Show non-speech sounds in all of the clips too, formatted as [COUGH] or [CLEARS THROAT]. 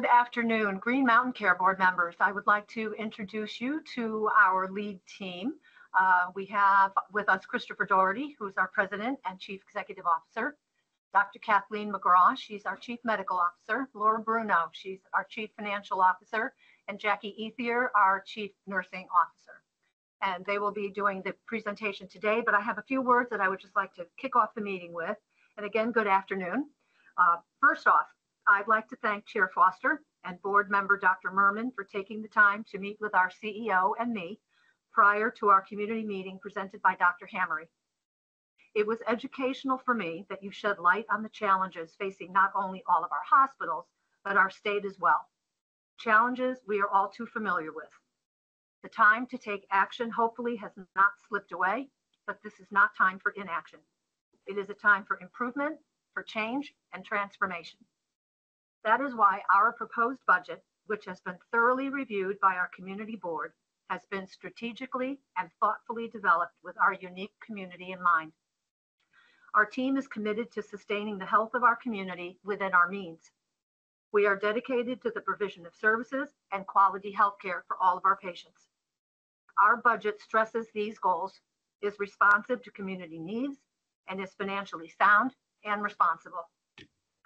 Good afternoon, Green Mountain Care Board members. I would like to introduce you to our lead team. Uh, we have with us Christopher Doherty, who's our President and Chief Executive Officer. Dr. Kathleen McGraw, she's our Chief Medical Officer. Laura Bruno, she's our Chief Financial Officer. And Jackie Ethier, our Chief Nursing Officer. And they will be doing the presentation today, but I have a few words that I would just like to kick off the meeting with. And again, good afternoon. Uh, first off, I'd like to thank Chair Foster and board member Dr. Murman for taking the time to meet with our CEO and me prior to our community meeting presented by Dr. Hamre. It was educational for me that you shed light on the challenges facing not only all of our hospitals, but our state as well. Challenges we are all too familiar with. The time to take action hopefully has not slipped away, but this is not time for inaction. It is a time for improvement, for change, and transformation. That is why our proposed budget, which has been thoroughly reviewed by our community board, has been strategically and thoughtfully developed with our unique community in mind. Our team is committed to sustaining the health of our community within our means. We are dedicated to the provision of services and quality health care for all of our patients. Our budget stresses these goals, is responsive to community needs, and is financially sound and responsible.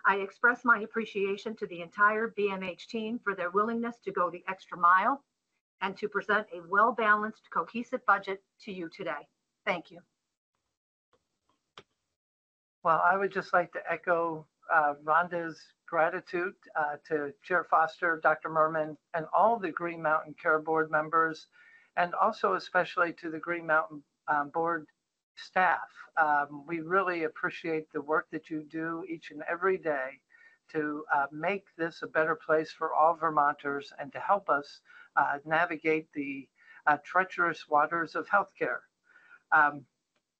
I express my appreciation to the entire BMH team for their willingness to go the extra mile and to present a well-balanced, cohesive budget to you today. Thank you. Well, I would just like to echo uh, Rhonda's gratitude uh, to Chair Foster, Dr. Murman, and all the Green Mountain Care Board members, and also especially to the Green Mountain um, Board staff. Um, we really appreciate the work that you do each and every day to uh, make this a better place for all Vermonters and to help us uh, navigate the uh, treacherous waters of healthcare. Um,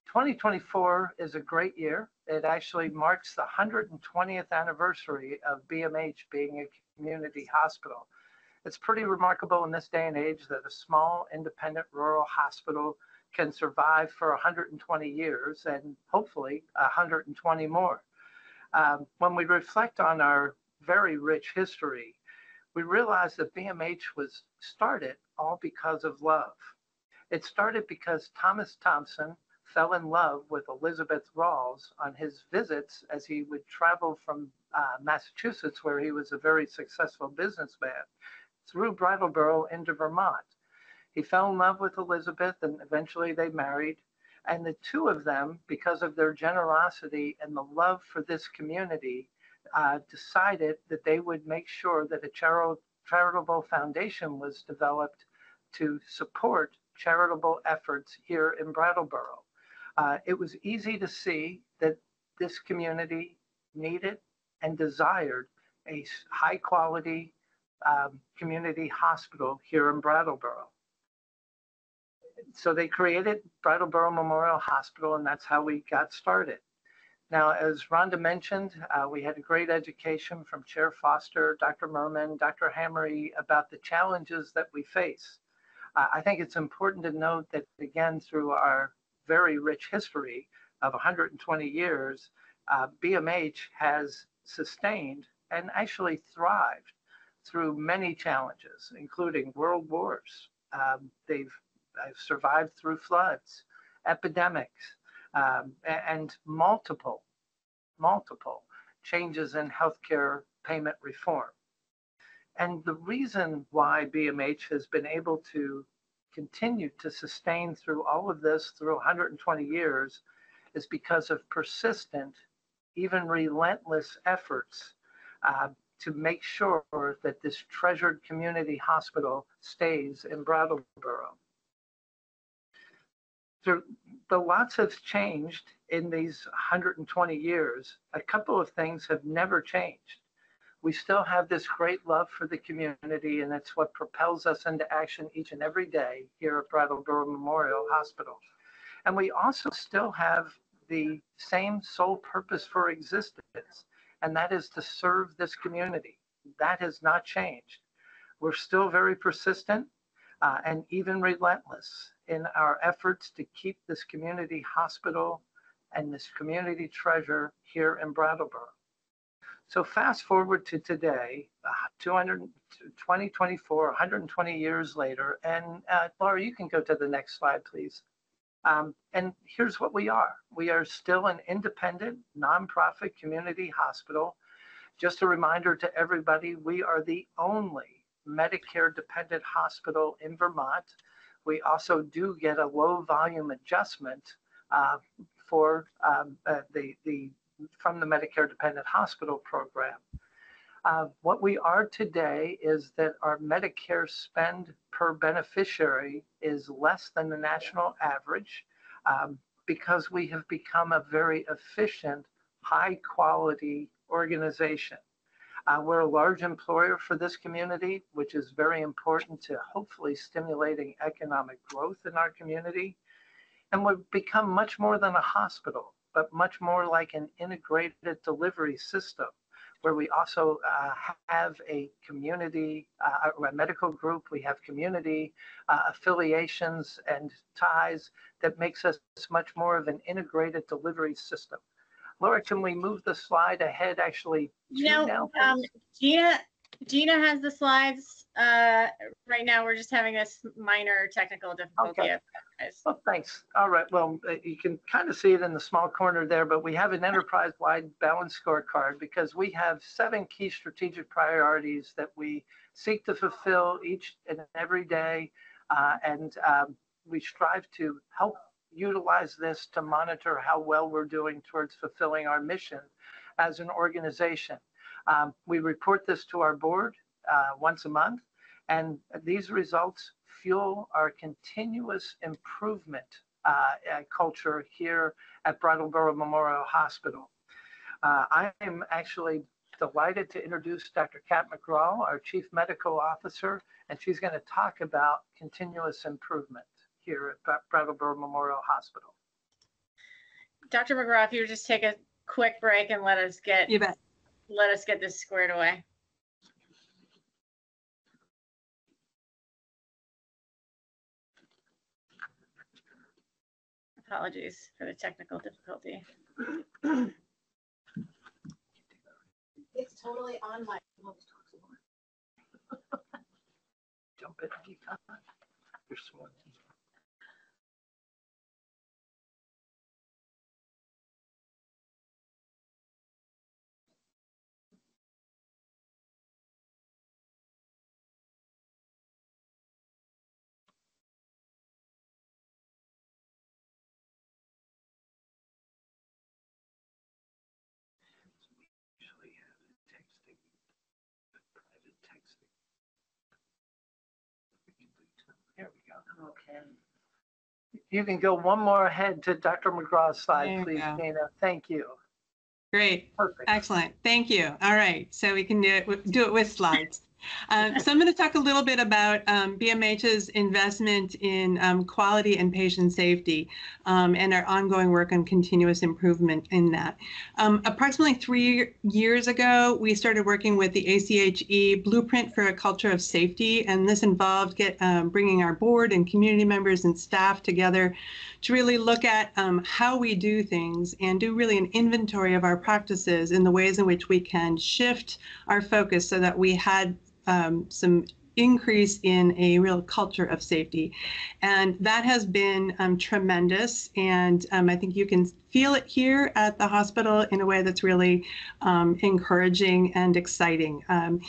2024 is a great year. It actually marks the 120th anniversary of BMH being a community hospital. It's pretty remarkable in this day and age that a small independent rural hospital can survive for 120 years and hopefully 120 more. Um, when we reflect on our very rich history, we realize that BMH was started all because of love. It started because Thomas Thompson fell in love with Elizabeth Rawls on his visits as he would travel from uh, Massachusetts, where he was a very successful businessman, through Brattleboro into Vermont. He fell in love with Elizabeth and eventually they married. And the two of them, because of their generosity and the love for this community, uh, decided that they would make sure that a chari- charitable foundation was developed to support charitable efforts here in Brattleboro. Uh, it was easy to see that this community needed and desired a high quality um, community hospital here in Brattleboro so they created Brattleboro Memorial Hospital, and that's how we got started. Now, as Rhonda mentioned, uh, we had a great education from Chair Foster, Dr. Murman, Dr. Hamre about the challenges that we face. Uh, I think it's important to note that, again, through our very rich history of 120 years, uh, BMH has sustained and actually thrived through many challenges, including world wars. Um, they've I've survived through floods, epidemics, um, and multiple, multiple changes in healthcare payment reform. And the reason why BMH has been able to continue to sustain through all of this through 120 years is because of persistent, even relentless efforts uh, to make sure that this treasured community hospital stays in Brattleboro there, the lots have changed in these 120 years. A couple of things have never changed. We still have this great love for the community, and it's what propels us into action each and every day here at Brattleboro Memorial Hospital. And we also still have the same sole purpose for existence, and that is to serve this community. That has not changed. We're still very persistent uh, and even relentless in our efforts to keep this community hospital and this community treasure here in Brattleboro. So fast forward to today, uh, 200, 2024, 120 years later, and uh, Laura, you can go to the next slide, please. Um, and here's what we are. We are still an independent, nonprofit community hospital. Just a reminder to everybody, we are the only Medicare dependent hospital in Vermont. We also do get a low volume adjustment uh, for um, uh, the, the from the Medicare dependent hospital program. Uh, what we are today is that our Medicare spend per beneficiary is less than the national average um, because we have become a very efficient, high quality organization. Uh, we're a large employer for this community, which is very important to hopefully stimulating economic growth in our community. And we've become much more than a hospital, but much more like an integrated delivery system where we also uh, have a community, uh, a medical group, we have community uh, affiliations and ties that makes us much more of an integrated delivery system. Laura, can we move the slide ahead actually? You know, now, um. Gina, Gina has the slides. Uh, right now, we're just having this minor technical difficulty. Okay. Well, thanks. All right. Well, uh, you can kind of see it in the small corner there, but we have an enterprise-wide balance scorecard because we have seven key strategic priorities that we seek to fulfill each and every day. Uh, and um, we strive to help utilize this to monitor how well we're doing towards fulfilling our mission as an organization. Um, we report this to our board uh, once a month, and these results fuel our continuous improvement uh, culture here at Brattleboro Memorial Hospital. Uh, I am actually delighted to introduce Dr. Kat McGraw, our Chief Medical Officer, and she's going to talk about continuous improvement here at Brattleboro Memorial Hospital. Dr. McGraw, if you would just take a quick break and let us get You bet. let us get this squared away. Apologies for the technical difficulty. It's totally on my. [LAUGHS] Jump in anytime. You're sworn Okay. You can go one more ahead to Dr. McGraw's There slide, you please, go. Dana. Thank you. Great. Perfect. Excellent. Thank you. All right. So we can do it, with- do it with slides. Um, so I'm going to talk a little bit about um, BMH's investment in um, quality and patient safety um, and our ongoing work on continuous improvement in that. Um, approximately three years ago, we started working with the ACHE Blueprint for a Culture of Safety, and this involved get, um, bringing our board and community members and staff together to really look at how we do things and do really an inventory of our practices in the ways in which we can shift our focus so that we had um, some increase in a real culture of safety. And that has been um, tremendous. And um, I think you can feel it here at the hospital in a way that's really um, encouraging and exciting. Um,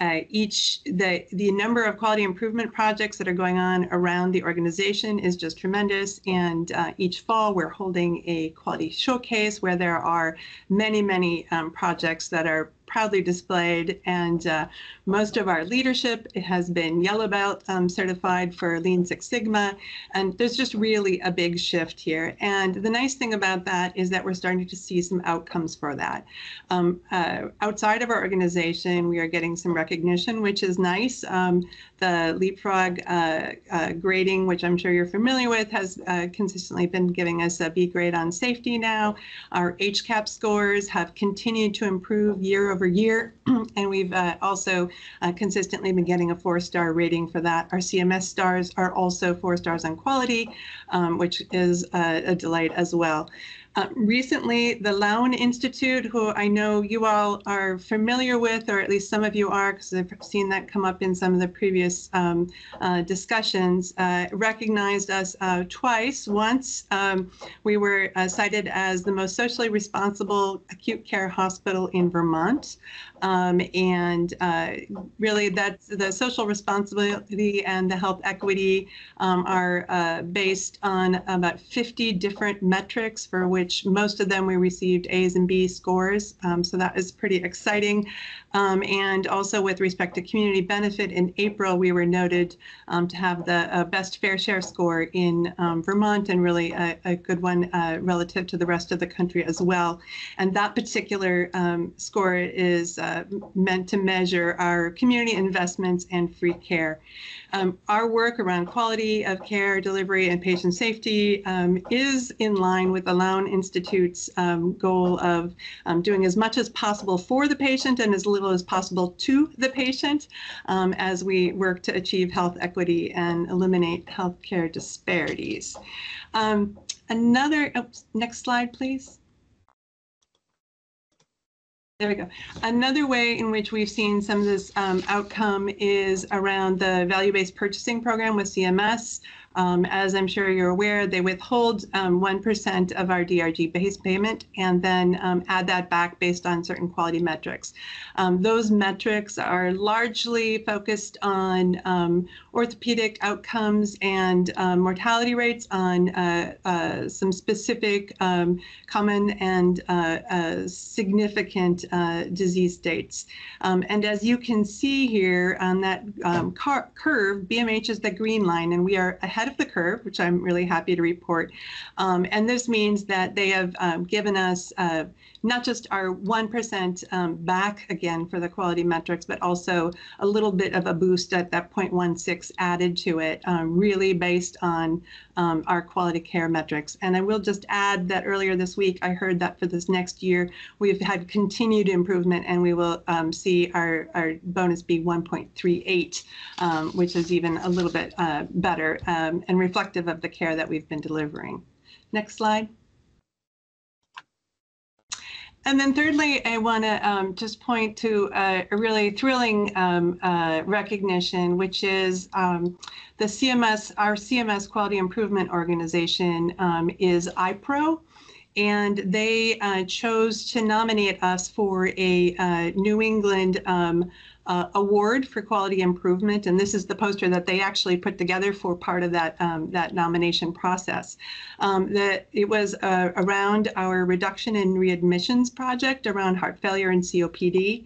uh, each the the number of quality improvement projects that are going on around the organization is just tremendous and uh, each fall we're holding a quality showcase where there are many many um, projects that are proudly displayed and uh, most of our leadership has been yellow belt um, certified for lean six sigma and there's just really a big shift here and the nice thing about that is that we're starting to see some outcomes for that um, uh, outside of our organization we are getting some recognition, which is nice. Um, the Leapfrog uh, uh, grading, which I'm sure you're familiar with, has uh, consistently been giving us a B grade on safety now. Our HCAHPS scores have continued to improve year over year, [CLEARS THROAT] and we've uh, also uh, consistently been getting a four star rating for that. Our CMS stars are also four stars on quality, um, which is uh, a delight as well. Uh, recently, the Lown Institute, who I know you all are familiar with, or at least some of you are, because I've seen that come up in some of the previous um, uh, discussions, uh, recognized us uh, twice. Once um, we were uh, cited as the most socially responsible acute care hospital in Vermont. Um, and really, that's the social responsibility and the health equity um, are based on about 50 different metrics for which most of them we received A's and B scores. Um, so that is pretty exciting. Um, and also with respect to community benefit in April, we were noted um, to have the uh, best fair share score in um, Vermont and really a, a good one uh, relative to the rest of the country as well. And that particular um, score is uh, meant to measure our community investments and free care. Um, our work around quality of care delivery and patient safety um, is in line with the Lown Institute's goal of doing as much as possible for the patient and as little little as possible to the patient um, as we work to achieve health equity and eliminate healthcare disparities. Um, another, oops, next slide, please. There we go. Another way in which we've seen some of this um, outcome is around the value-based purchasing program with CMS. Um, as I'm sure you're aware, they withhold um, 1% of our DRG base payment and then um, add that back based on certain quality metrics. Um, those metrics are largely focused on um, orthopedic outcomes and um, mortality rates on uh, uh, some specific common and uh, uh significant uh, disease states. and as you can see here on that curve, BMH is the green line, and we are ahead ahead of the curve, which I'm really happy to report. Um, and this means that they have um, given us uh, not just our 1% um, back again for the quality metrics, but also a little bit of a boost at that 0.16 added to it, um, really based on um, our quality care metrics. And I will just add that earlier this week, I heard that for this next year, we've had continued improvement and we will um, see our, our bonus be 1.38, um, which is even a little bit uh, better um, and reflective of the care that we've been delivering. Next slide. And then thirdly, I want to um, just point to a, a really thrilling um, uh, recognition, which is um, the CMS, our CMS Quality Improvement Organization um, is IPRO. And they uh, chose to nominate us for a uh, New England um, uh, award for quality improvement, and this is the poster that they actually put together for part of that um, that nomination process. Um, that it was uh, around our reduction in readmissions project around heart failure and COPD,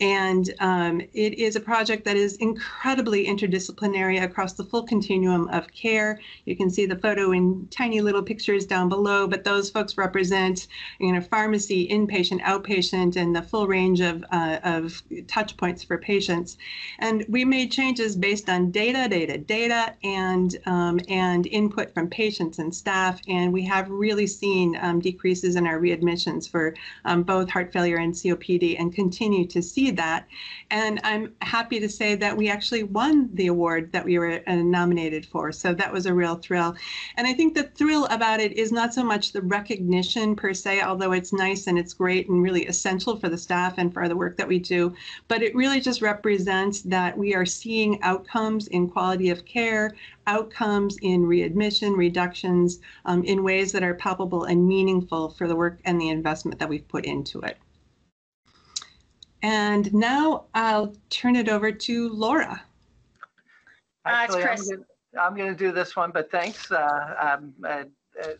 and um, it is a project that is incredibly interdisciplinary across the full continuum of care. You can see the photo in tiny little pictures down below, but those folks represent you know, pharmacy, inpatient, outpatient, and the full range of, uh, of touch points for patients. And we made changes based on data, data, data, and, um, and input from patients and staff. And we have really seen um, decreases in our readmissions for um, both heart failure and COPD and continue to see that. And I'm happy to say that we actually won the award that we were uh, nominated for. So that was a real thrill. And I think the thrill about it is not so much the recognition per se, although it's nice and it's great and really essential for the staff and for the work that we do, but it really just represents that we are seeing outcomes in quality of care, outcomes in readmission, reductions um, in ways that are palpable and meaningful for the work and the investment that we've put into it. And now I'll turn it over to Laura. Uh, it's I'm Chris. gonna- I'm going to do this one, but thanks, uh, um, uh, uh,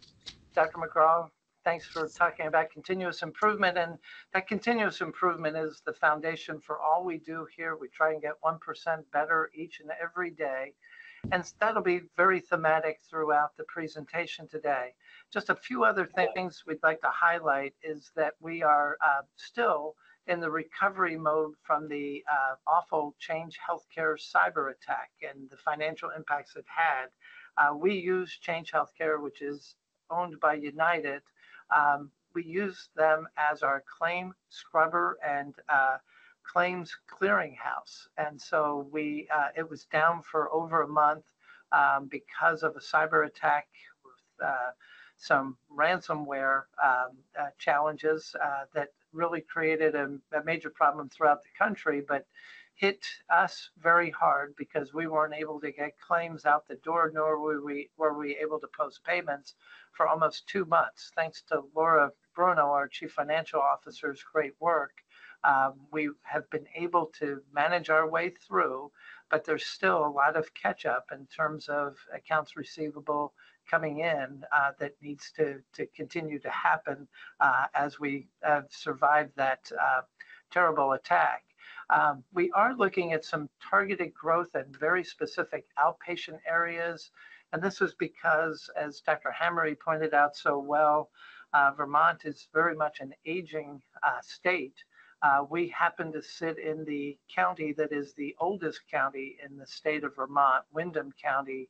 Dr. McGraw. Thanks for talking about continuous improvement. And that continuous improvement is the foundation for all we do here. We try and get 1% better each and every day. And that'll be very thematic throughout the presentation today. Just a few other things we'd like to highlight is that we are uh, still in the recovery mode from the uh, awful Change Healthcare cyber attack and the financial impacts it had. Uh, we use Change Healthcare, which is owned by United. Um, we use them as our claim scrubber and uh, claims clearinghouse. And so we, uh, it was down for over a month um, because of a cyber attack with uh, some ransomware um, uh, challenges that really created a, a major problem throughout the country, but hit us very hard because we weren't able to get claims out the door, nor were we were we able to post payments for almost two months. Thanks to Laura Bruno, our chief financial officer's great work, um, we have been able to manage our way through, but there's still a lot of catch up in terms of accounts receivable coming in uh, that needs to to continue to happen uh, as we have survived that uh, terrible attack. Um, we are looking at some targeted growth in very specific outpatient areas. And this was because, as Dr. Hammery pointed out so well, uh, Vermont is very much an aging uh, state. Uh, we happen to sit in the county that is the oldest county in the state of Vermont, Windham County,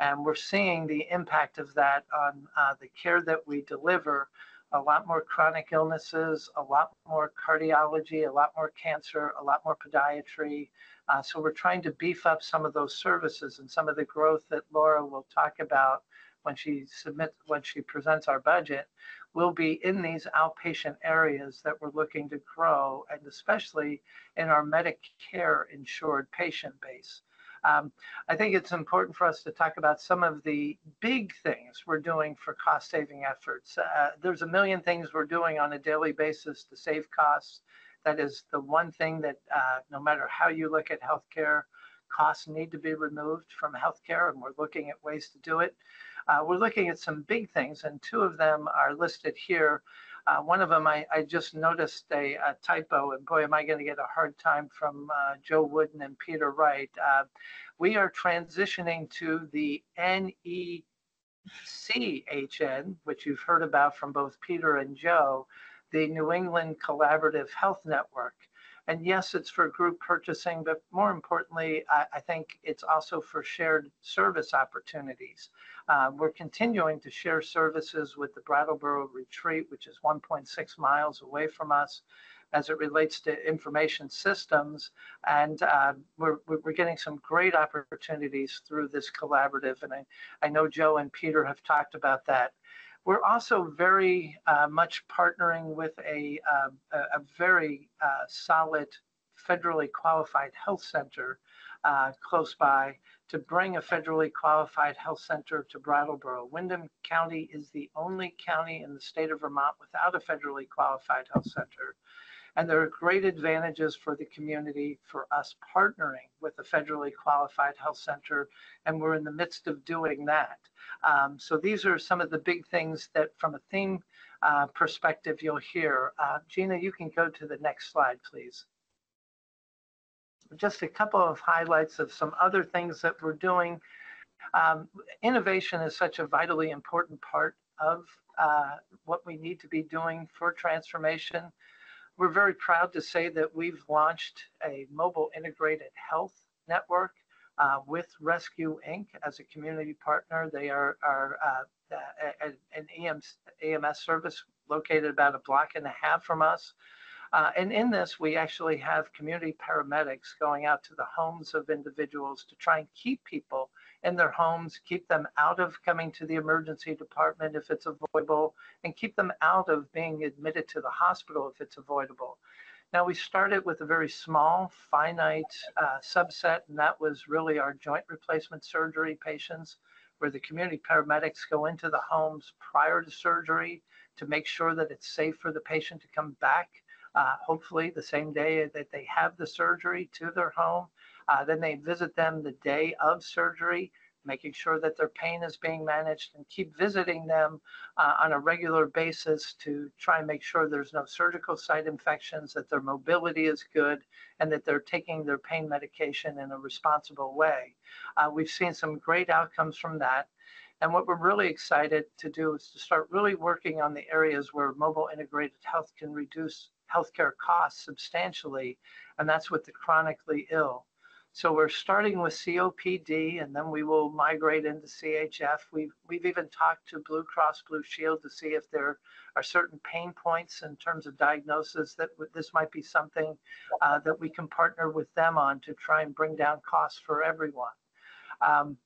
and we're seeing the impact of that on uh, the care that we deliver a lot more chronic illnesses, a lot more cardiology, a lot more cancer, a lot more podiatry. Uh, so we're trying to beef up some of those services and some of the growth that Laura will talk about when she submits, when she presents our budget, will be in these outpatient areas that we're looking to grow, and especially in our Medicare insured patient base. Um, I think it's important for us to talk about some of the big things we're doing for cost saving efforts. Uh, there's a million things we're doing on a daily basis to save costs. That is the one thing that uh, no matter how you look at healthcare, costs need to be removed from healthcare, and we're looking at ways to do it. Uh, we're looking at some big things, and two of them are listed here. Uh, one of them, I, I just noticed a, a, typo, and boy, am I going to get a hard time from uh, Joe Woodin and Peter Wright. Uh, we are transitioning to the NECHN, which you've heard about from both Peter and Joe, the New England Collaborative Health Network. And yes, it's for group purchasing, but more importantly, I, I think it's also for shared service opportunities. Uh, we're continuing to share services with the Brattleboro Retreat, which is 1.6 miles away from us as it relates to information systems. And uh, we're, we're getting some great opportunities through this collaborative. And I, I know Joe and Peter have talked about that. We're also very uh, much partnering with a, uh, a, very uh, solid federally qualified health center uh, close by to bring a federally qualified health center to Brattleboro. Windham County is the only county in the state of Vermont without a federally qualified health center. And there are great advantages for the community for us partnering with a federally qualified health center. And we're in the midst of doing that. Um, so these are some of the big things that from a theme uh, perspective you'll hear. Uh, Gina, you can go to the next slide, please. Just a couple of highlights of some other things that we're doing. Um, innovation is such a vitally important part of uh, what we need to be doing for transformation. We're very proud to say that we've launched a mobile integrated health network uh, with Rescue Inc. as a community partner. They are, are uh, an EMS, EMS service located about a block and a half from us. Uh, and in this, we actually have community paramedics going out to the homes of individuals to try and keep people in their homes, keep them out of coming to the emergency department if it's avoidable, and keep them out of being admitted to the hospital if it's avoidable. Now, we started with a very small, finite uh, subset, and that was really our joint replacement surgery patients, where the community paramedics go into the homes prior to surgery to make sure that it's safe for the patient to come back, uh, hopefully the same day that they have the surgery to their home. Uh, then they visit them the day of surgery making sure that their pain is being managed and keep visiting them uh, on a regular basis to try and make sure there's no surgical site infections, that their mobility is good, and that they're taking their pain medication in a responsible way. Uh, we've seen some great outcomes from that. And what we're really excited to do is to start really working on the areas where mobile integrated health can reduce healthcare costs substantially, and that's with the chronically ill. So we're starting with COPD and then we will migrate into CHF. We've, we've even talked to Blue Cross Blue Shield to see if there are certain pain points in terms of diagnosis that this might be something uh, that we can partner with them on to try and bring down costs for everyone. Um,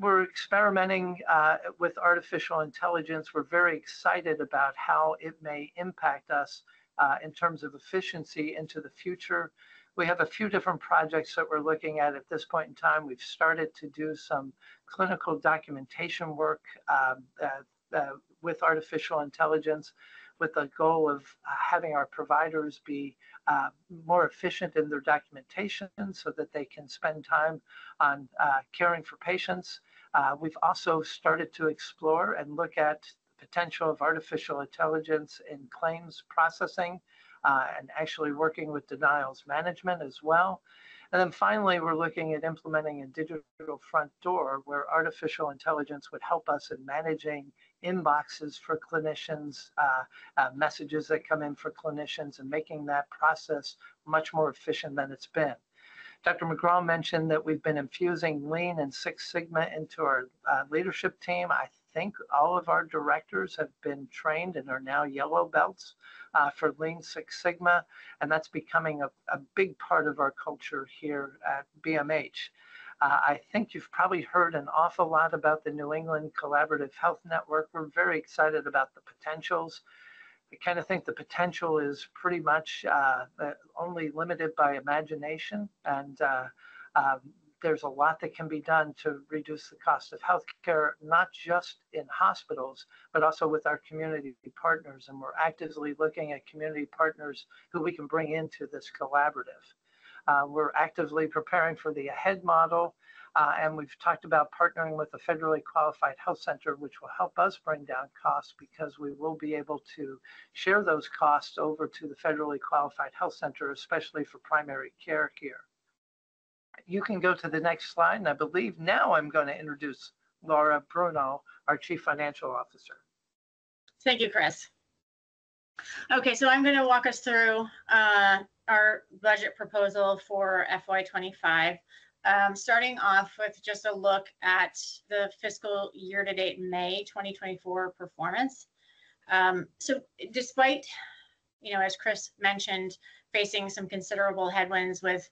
we're experimenting uh, with artificial intelligence. We're very excited about how it may impact us uh, in terms of efficiency into the future. We have a few different projects that we're looking at at this point in time. We've started to do some clinical documentation work uh, uh, with artificial intelligence with the goal of uh, having our providers be uh, more efficient in their documentation so that they can spend time on uh, caring for patients. Uh, we've also started to explore and look at the potential of artificial intelligence in claims processing and actually working with denials management as well. And then finally, we're looking at implementing a digital front door where artificial intelligence would help us in managing inboxes for clinicians, uh, uh, messages that come in for clinicians, and making that process much more efficient than it's been. Dr. McGraw mentioned that we've been infusing Lean and Six Sigma into our uh, leadership team. I think all of our directors have been trained and are now yellow belts uh, for Lean Six Sigma, and that's becoming a, a big part of our culture here at BMH. Uh, I think you've probably heard an awful lot about the New England Collaborative Health Network. We're very excited about the potentials. I kind of think the potential is pretty much uh, only limited by imagination, and uh, um, there's a lot that can be done to reduce the cost of healthcare, not just in hospitals, but also with our community partners. And we're actively looking at community partners who we can bring into this collaborative. Uh, we're actively preparing for the AHEAD model, uh, and we've talked about partnering with a federally qualified health center, which will help us bring down costs because we will be able to share those costs over to the federally qualified health center, especially for primary care here. You can go to the next slide, and I believe now I'm going to introduce Laura Bruno, our Chief Financial Officer. Thank you, Chris. Okay, so I'm going to walk us through uh, our budget proposal for FY25. Um, starting off with just a look at the fiscal year-to-date May 2024 performance. Um, so despite, you know, as Chris mentioned, facing some considerable headwinds with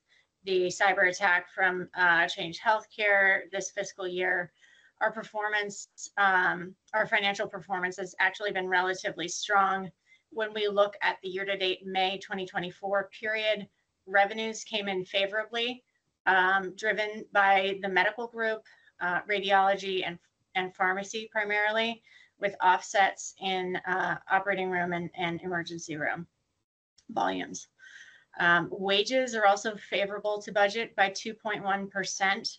the cyber attack from uh, Change Healthcare this fiscal year, our performance, um, our financial performance has actually been relatively strong when we look at the year-to-date May 2024 period, revenues came in favorably, um, driven by the medical group, uh, radiology, and, and pharmacy primarily, with offsets in uh, operating room and, and emergency room volumes. Um, wages are also favorable to budget by 2.1%.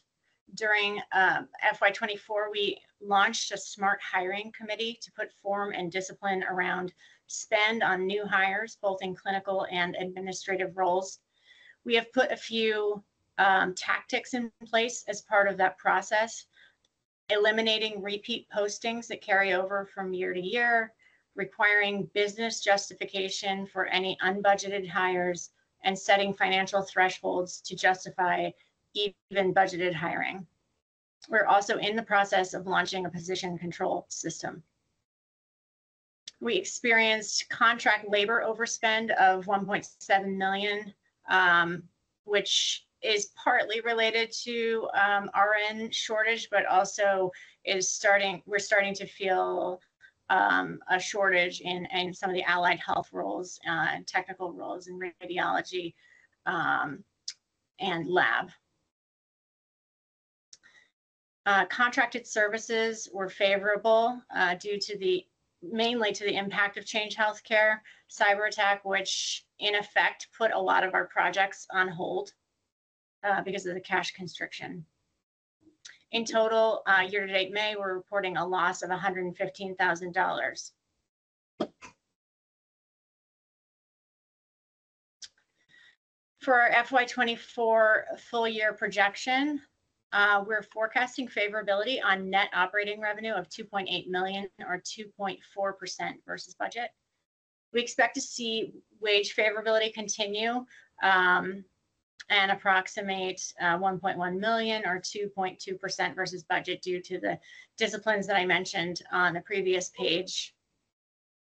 During um, FY24, we launched a smart hiring committee to put form and discipline around spend on new hires, both in clinical and administrative roles. We have put a few um, tactics in place as part of that process, eliminating repeat postings that carry over from year to year, requiring business justification for any unbudgeted hires, and setting financial thresholds to justify even budgeted hiring. We're also in the process of launching a position control system. We experienced contract labor overspend of 1.7 million, um, which is partly related to um, RN shortage, but also is starting, we're starting to feel um, a shortage in, in some of the allied health roles, uh, technical roles in radiology um, and lab. Uh, contracted services were favorable uh, due to the mainly to the impact of Change Healthcare cyber attack, which in effect put a lot of our projects on hold uh, because of the cash constriction. In total, uh, year-to-date May, we're reporting a loss of $115,000. For our FY24 full year projection, uh, we're forecasting favorability on net operating revenue of 2.8 million or 2.4% versus budget. We expect to see wage favorability continue um, and approximate uh, 1.1 million or 2.2% versus budget due to the disciplines that I mentioned on the previous page.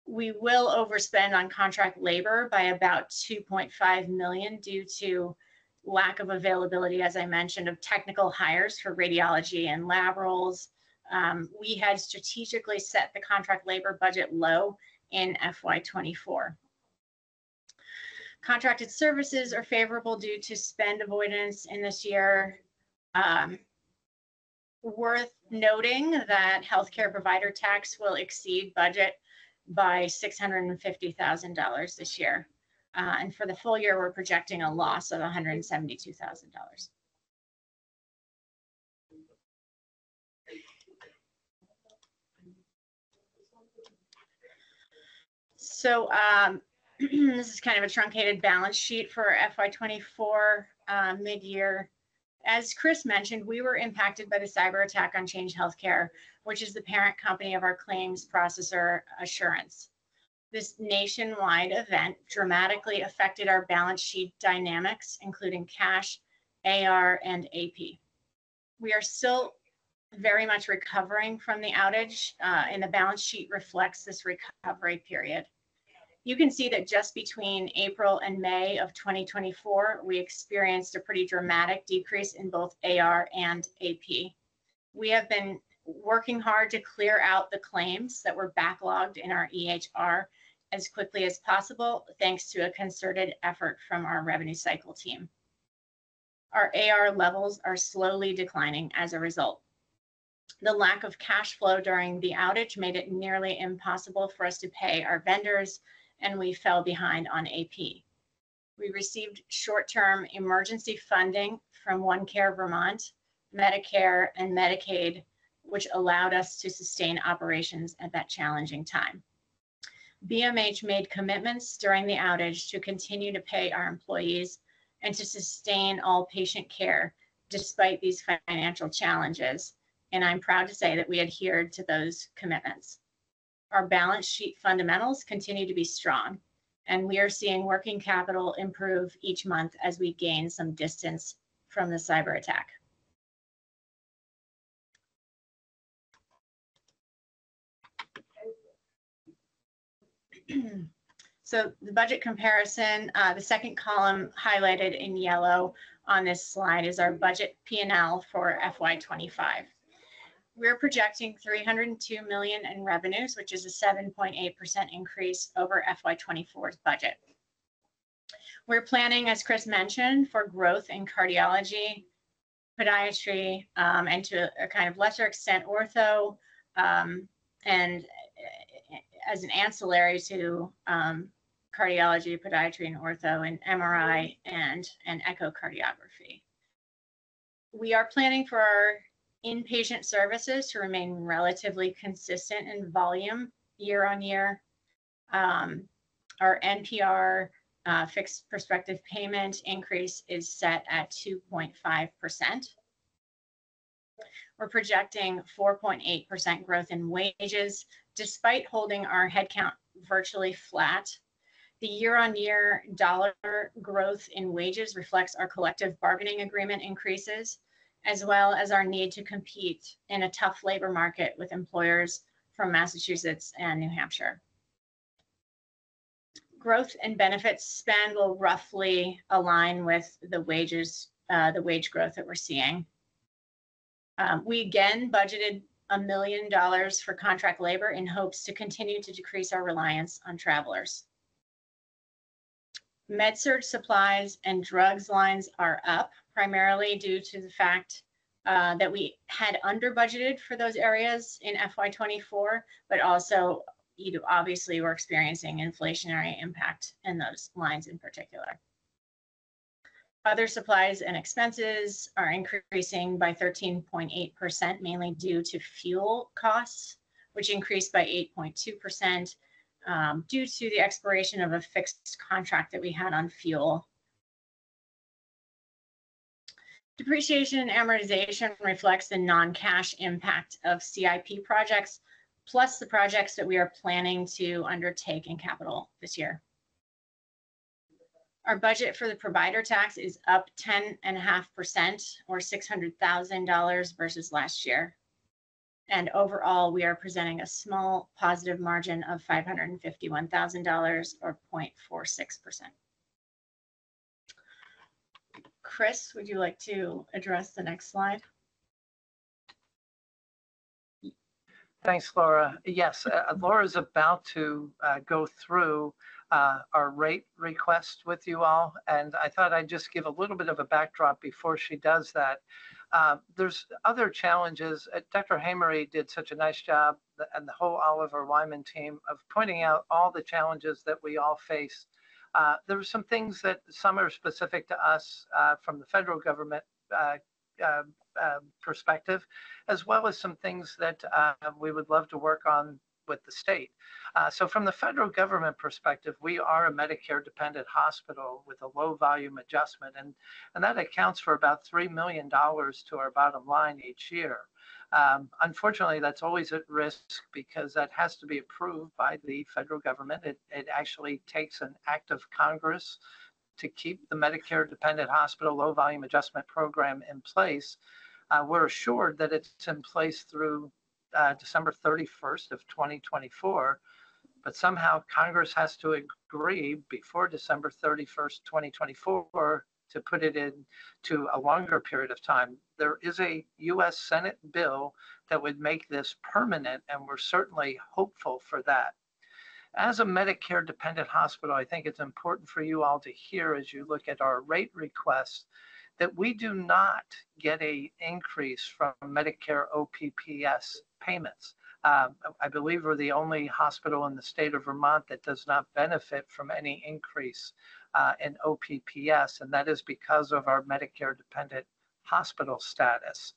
We will overspend on contract labor by about 2.5 million due to lack of availability, as I mentioned, of technical hires for radiology and lab roles. Um, we had strategically set the contract labor budget low in FY24. Contracted services are favorable due to spend avoidance in this year. Um, worth noting that healthcare provider tax will exceed budget by $650,000 this year. Uh, and for the full year, we're projecting a loss of $172,000. So um, [CLEARS THROAT] this is kind of a truncated balance sheet for FY24 uh, mid-year. As Chris mentioned, we were impacted by the cyber attack on Change Healthcare, which is the parent company of our claims processor Assurance. This nationwide event dramatically affected our balance sheet dynamics, including cash, AR, and AP. We are still very much recovering from the outage, uh, and the balance sheet reflects this recovery period. You can see that just between April and May of 2024, we experienced a pretty dramatic decrease in both AR and AP. We have been working hard to clear out the claims that were backlogged in our EHR as quickly as possible, thanks to a concerted effort from our revenue cycle team. Our AR levels are slowly declining as a result. The lack of cash flow during the outage made it nearly impossible for us to pay our vendors, and we fell behind on AP. We received short-term emergency funding from OneCare Vermont, Medicare, and Medicaid, which allowed us to sustain operations at that challenging time. BMH made commitments during the outage to continue to pay our employees and to sustain all patient care despite these financial challenges. And I'm proud to say that we adhered to those commitments. Our balance sheet fundamentals continue to be strong, and we are seeing working capital improve each month as we gain some distance from the cyber attack. [CLEARS THROAT] so the budget comparison, uh, the second column highlighted in yellow on this slide is our budget P&L for FY25. We're projecting 302 million in revenues, which is a 7.8% increase over FY24's budget. We're planning, as Chris mentioned, for growth in cardiology, podiatry, um, and to a kind of lesser extent ortho, um, and as an ancillary to um, cardiology, podiatry, and ortho, and MRI and, and echocardiography. We are planning for our inpatient services to remain relatively consistent in volume year on year. Um, our NPR uh, fixed prospective payment increase is set at 2.5%. We're projecting 4.8% growth in wages, despite holding our headcount virtually flat. The year-on-year dollar growth in wages reflects our collective bargaining agreement increases, as well as our need to compete in a tough labor market with employers from Massachusetts and New Hampshire. Growth and benefits spend will roughly align with the wages, uh, the wage growth that we're seeing. Um, we again budgeted a million dollars for contract labor in hopes to continue to decrease our reliance on travelers. MedSurg supplies and drugs lines are up primarily due to the fact uh, that we had under budgeted for those areas in FY24, but also you obviously we're experiencing inflationary impact in those lines in particular. Other supplies and expenses are increasing by 13.8%, mainly due to fuel costs, which increased by 8.2% um, due to the expiration of a fixed contract that we had on fuel. Depreciation and amortization reflects the non-cash impact of CIP projects, plus the projects that we are planning to undertake in capital this year. Our budget for the provider tax is up 10.5% or $600,000 versus last year. And overall, we are presenting a small positive margin of $551,000 or 0.46%. Chris, would you like to address the next slide? Thanks, Laura. Yes, uh, Laura's about to uh, go through uh, our rate request with you all, and I thought I'd just give a little bit of a backdrop before she does that. Uh, There's other challenges. Uh, Dr. Hamery did such a nice job, and the whole Oliver Wyman team, of pointing out all the challenges that we all face. Uh, There were some things that some are specific to us uh, from the federal government uh, uh, uh, perspective, as well as some things that we would love to work on with the state. So from the federal government perspective, we are a Medicare dependent hospital with a low volume adjustment and, and that accounts for about $3 million to our bottom line each year. Um, unfortunately, that's always at risk because that has to be approved by the federal government. It, it actually takes an act of Congress to keep the Medicare dependent hospital low volume adjustment program in place. Uh, we're assured that it's in place through uh, December 31st of 2024, but somehow Congress has to agree before December 31st, 2024 to put it in to a longer period of time. There is a US Senate bill that would make this permanent, and we're certainly hopeful for that. As a Medicare dependent hospital, I think it's important for you all to hear as you look at our rate requests that we do not get a increase from Medicare OPPS payments. Um, I believe we're the only hospital in the state of Vermont that does not benefit from any increase uh, in OPPS, and that is because of our Medicare dependent hospital status.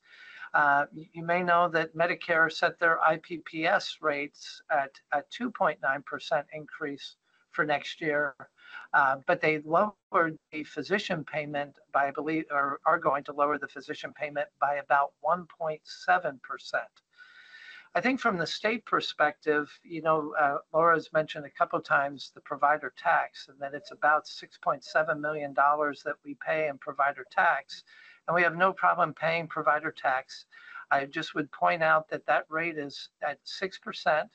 Uh, you may know that Medicare set their IPPS rates at a 2.9% increase for next year. Uh, but they lowered the physician payment by, I believe, or are going to lower the physician payment by about 1.7%. I think from the state perspective, you know, uh, Laura's mentioned a couple times the provider tax and that it's about $6.7 million that we pay in provider tax. And we have no problem paying provider tax. I just would point out that that rate is at 6%,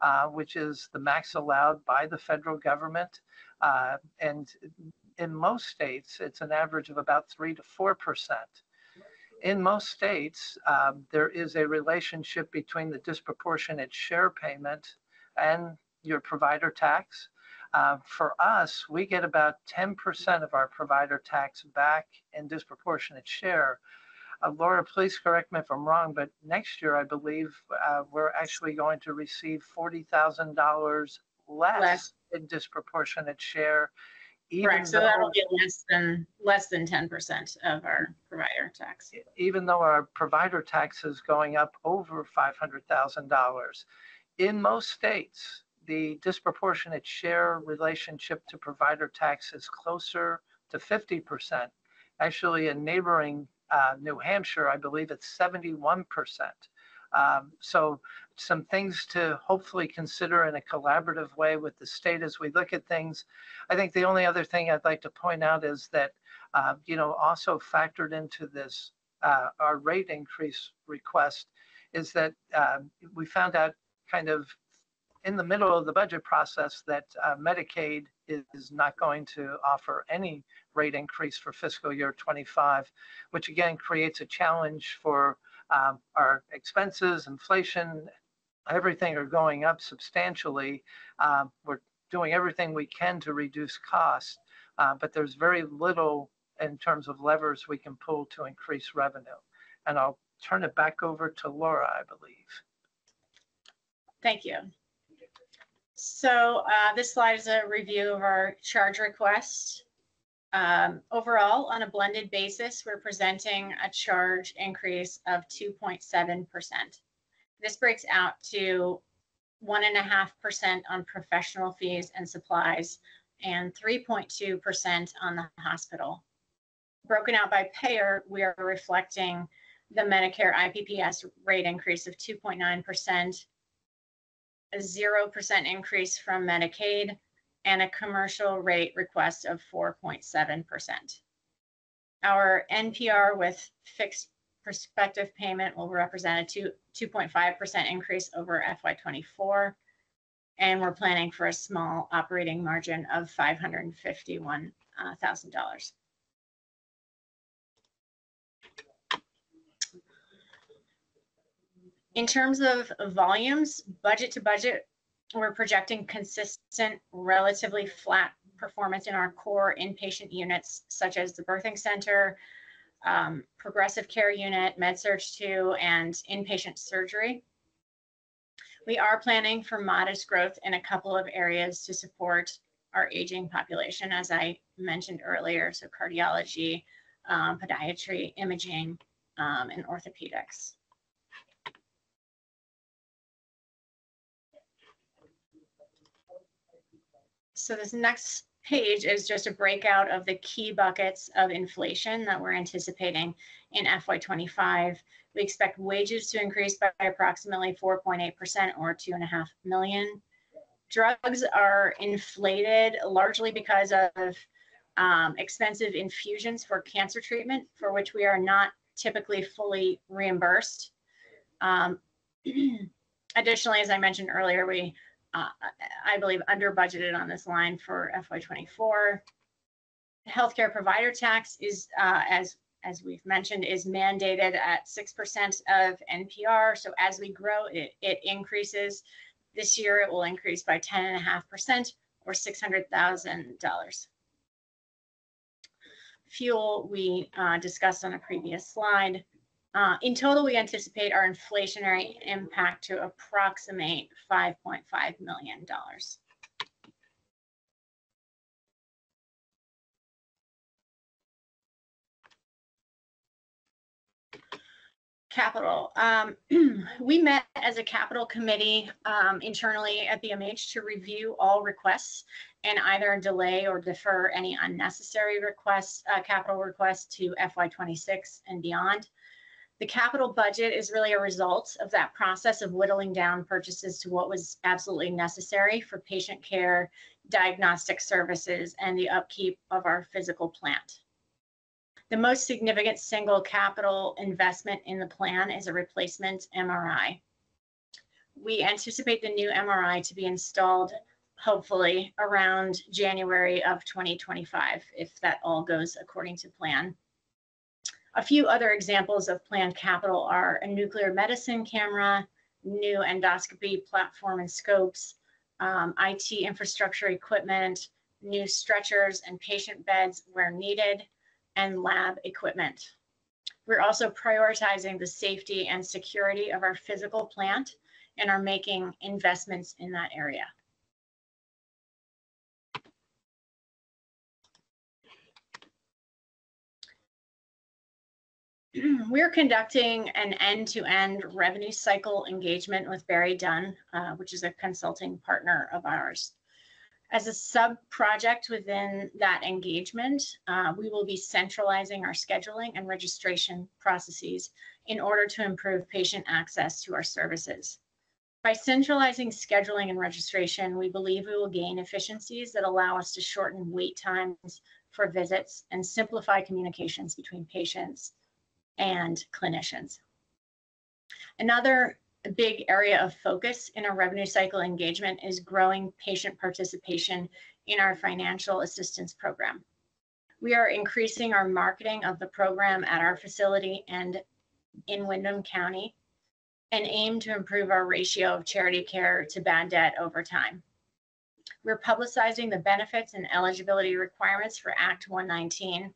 uh, which is the max allowed by the federal government. Uh, and in most states, it's an average of about 3 to 4%. In most states, um, there is a relationship between the disproportionate share payment and your provider tax. Uh, for us, we get about 10% of our provider tax back in disproportionate share. Uh, Laura, please correct me if I'm wrong, but next year, I believe uh, we're actually going to receive $40,000 less Less. in disproportionate share. even Correct, so that'll be less than, less than ten percent of our provider tax. even though our provider tax is going up over $500,000. In most states, the disproportionate share relationship to provider tax is closer to 50%. Actually, in neighboring uh, New Hampshire, I believe it's 71%. Um, so some things to hopefully consider in a collaborative way with the state as we look at things. I think the only other thing I'd like to point out is that, uh, you know, also factored into this, uh, our rate increase request is that um, we found out kind of in the middle of the budget process that uh, Medicaid is not going to offer any rate increase for fiscal year 25, which again creates a challenge for um, our expenses, inflation, everything are going up substantially. Um, we're doing everything we can to reduce costs, uh, but there's very little in terms of levers we can pull to increase revenue. And I'll turn it back over to Laura, I believe. Thank you. So uh, this slide is a review of our charge request. Um, Overall, on a blended basis, we're presenting a charge increase of 2.7%. This breaks out to 1.5% on professional fees and supplies and 3.2% on the hospital. Broken out by payer, we are reflecting the Medicare IPPS rate increase of 2.9%, a 0% increase from Medicaid, and a commercial rate request of 4.7%. Our NPR with fixed prospective payment will represent a 2, 2.5% increase over FY24. And we're planning for a small operating margin of $551,000. Uh, In terms of volumes, budget to budget, we're projecting consistent, relatively flat performance in our core inpatient units, such as the birthing center, um, progressive care unit, med surg 2, and inpatient surgery. We are planning for modest growth in a couple of areas to support our aging population, as I mentioned earlier, so cardiology, um, podiatry, imaging, um, and orthopedics. So this next page is just a breakout of the key buckets of inflation that we're anticipating in FY25. We expect wages to increase by approximately 4.8% or 2.5 million. Drugs are inflated largely because of um, expensive infusions for cancer treatment, for which we are not typically fully reimbursed. Um, [CLEARS THROAT] additionally, as I mentioned earlier, we uh, I believe, under budgeted on this line for FY24. Healthcare provider tax is, uh, as as we've mentioned, is mandated at 6% of NPR. So as we grow, it, it increases. This year, it will increase by 10.5% or $600,000. Fuel, we uh, discussed on a previous slide. Uh, in total, we anticipate our inflationary impact to approximate $5.5 million. Capital. Um, [CLEARS THROAT] we met as a capital committee um, internally at BMH to review all requests and either delay or defer any unnecessary requests, uh, capital requests to FY26 and beyond. The capital budget is really a result of that process of whittling down purchases to what was absolutely necessary for patient care, diagnostic services, and the upkeep of our physical plant. The most significant single capital investment in the plan is a replacement MRI. We anticipate the new MRI to be installed hopefully around January of 2025, if that all goes according to plan. A few other examples of planned capital are a nuclear medicine camera, new endoscopy platform and scopes, um, IT infrastructure equipment, new stretchers and patient beds where needed, and lab equipment. We're also prioritizing the safety and security of our physical plant and are making investments in that area. [CLEARS THROAT] we're conducting an end-to-end revenue cycle engagement with BerryDunn, uh, which is a consulting partner of ours. As a sub-project within that engagement, uh, we will be centralizing our scheduling and registration processes in order to improve patient access to our services. By centralizing scheduling and registration, we believe we will gain efficiencies that allow us to shorten wait times for visits and simplify communications between patients and clinicians. Another big area of focus in our revenue cycle engagement is growing patient participation in our financial assistance program. We are increasing our marketing of the program at our facility and in Windham County and aim to improve our ratio of charity care to bad debt over time. We're publicizing the benefits and eligibility requirements for Act 119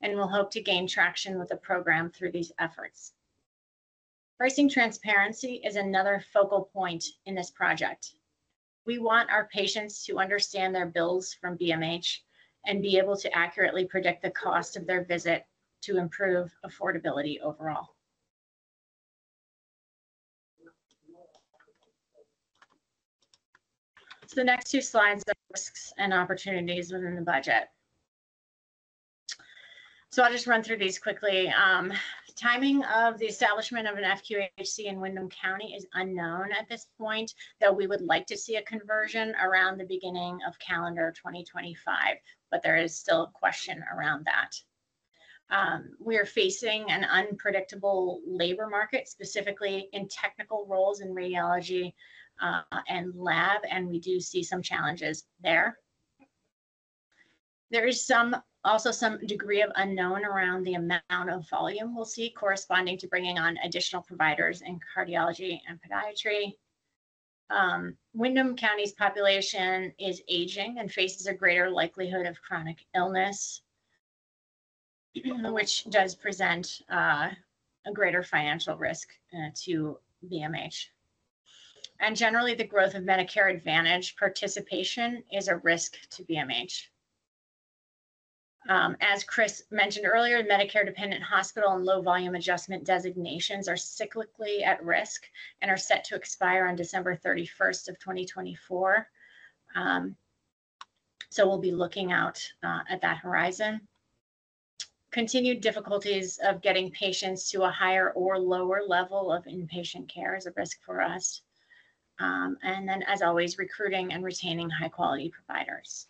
and we'll hope to gain traction with the program through these efforts. Pricing transparency is another focal point in this project. We want our patients to understand their bills from BMH and be able to accurately predict the cost of their visit to improve affordability overall. So the next two slides are risks and opportunities within the budget. So I'll just run through these quickly. Um, timing of the establishment of an FQHC in Windham County is unknown at this point, though we would like to see a conversion around the beginning of calendar 2025, but there is still a question around that. Um, we are facing an unpredictable labor market, specifically in technical roles in radiology uh, and lab, and we do see some challenges there. There is some Also, some degree of unknown around the amount of volume we'll see corresponding to bringing on additional providers in cardiology and podiatry. Um, Windham County's population is aging and faces a greater likelihood of chronic illness, [CLEARS THROAT] which does present uh, a greater financial risk uh, to BMH. And generally, the growth of Medicare Advantage participation is a risk to BMH. Um, as Chris mentioned earlier, Medicare dependent hospital and low volume adjustment designations are cyclically at risk and are set to expire on December 31st of 2024. Um, so we'll be looking out uh, at that horizon. Continued difficulties of getting patients to a higher or lower level of inpatient care is a risk for us. Um, and then as always, recruiting and retaining high quality providers.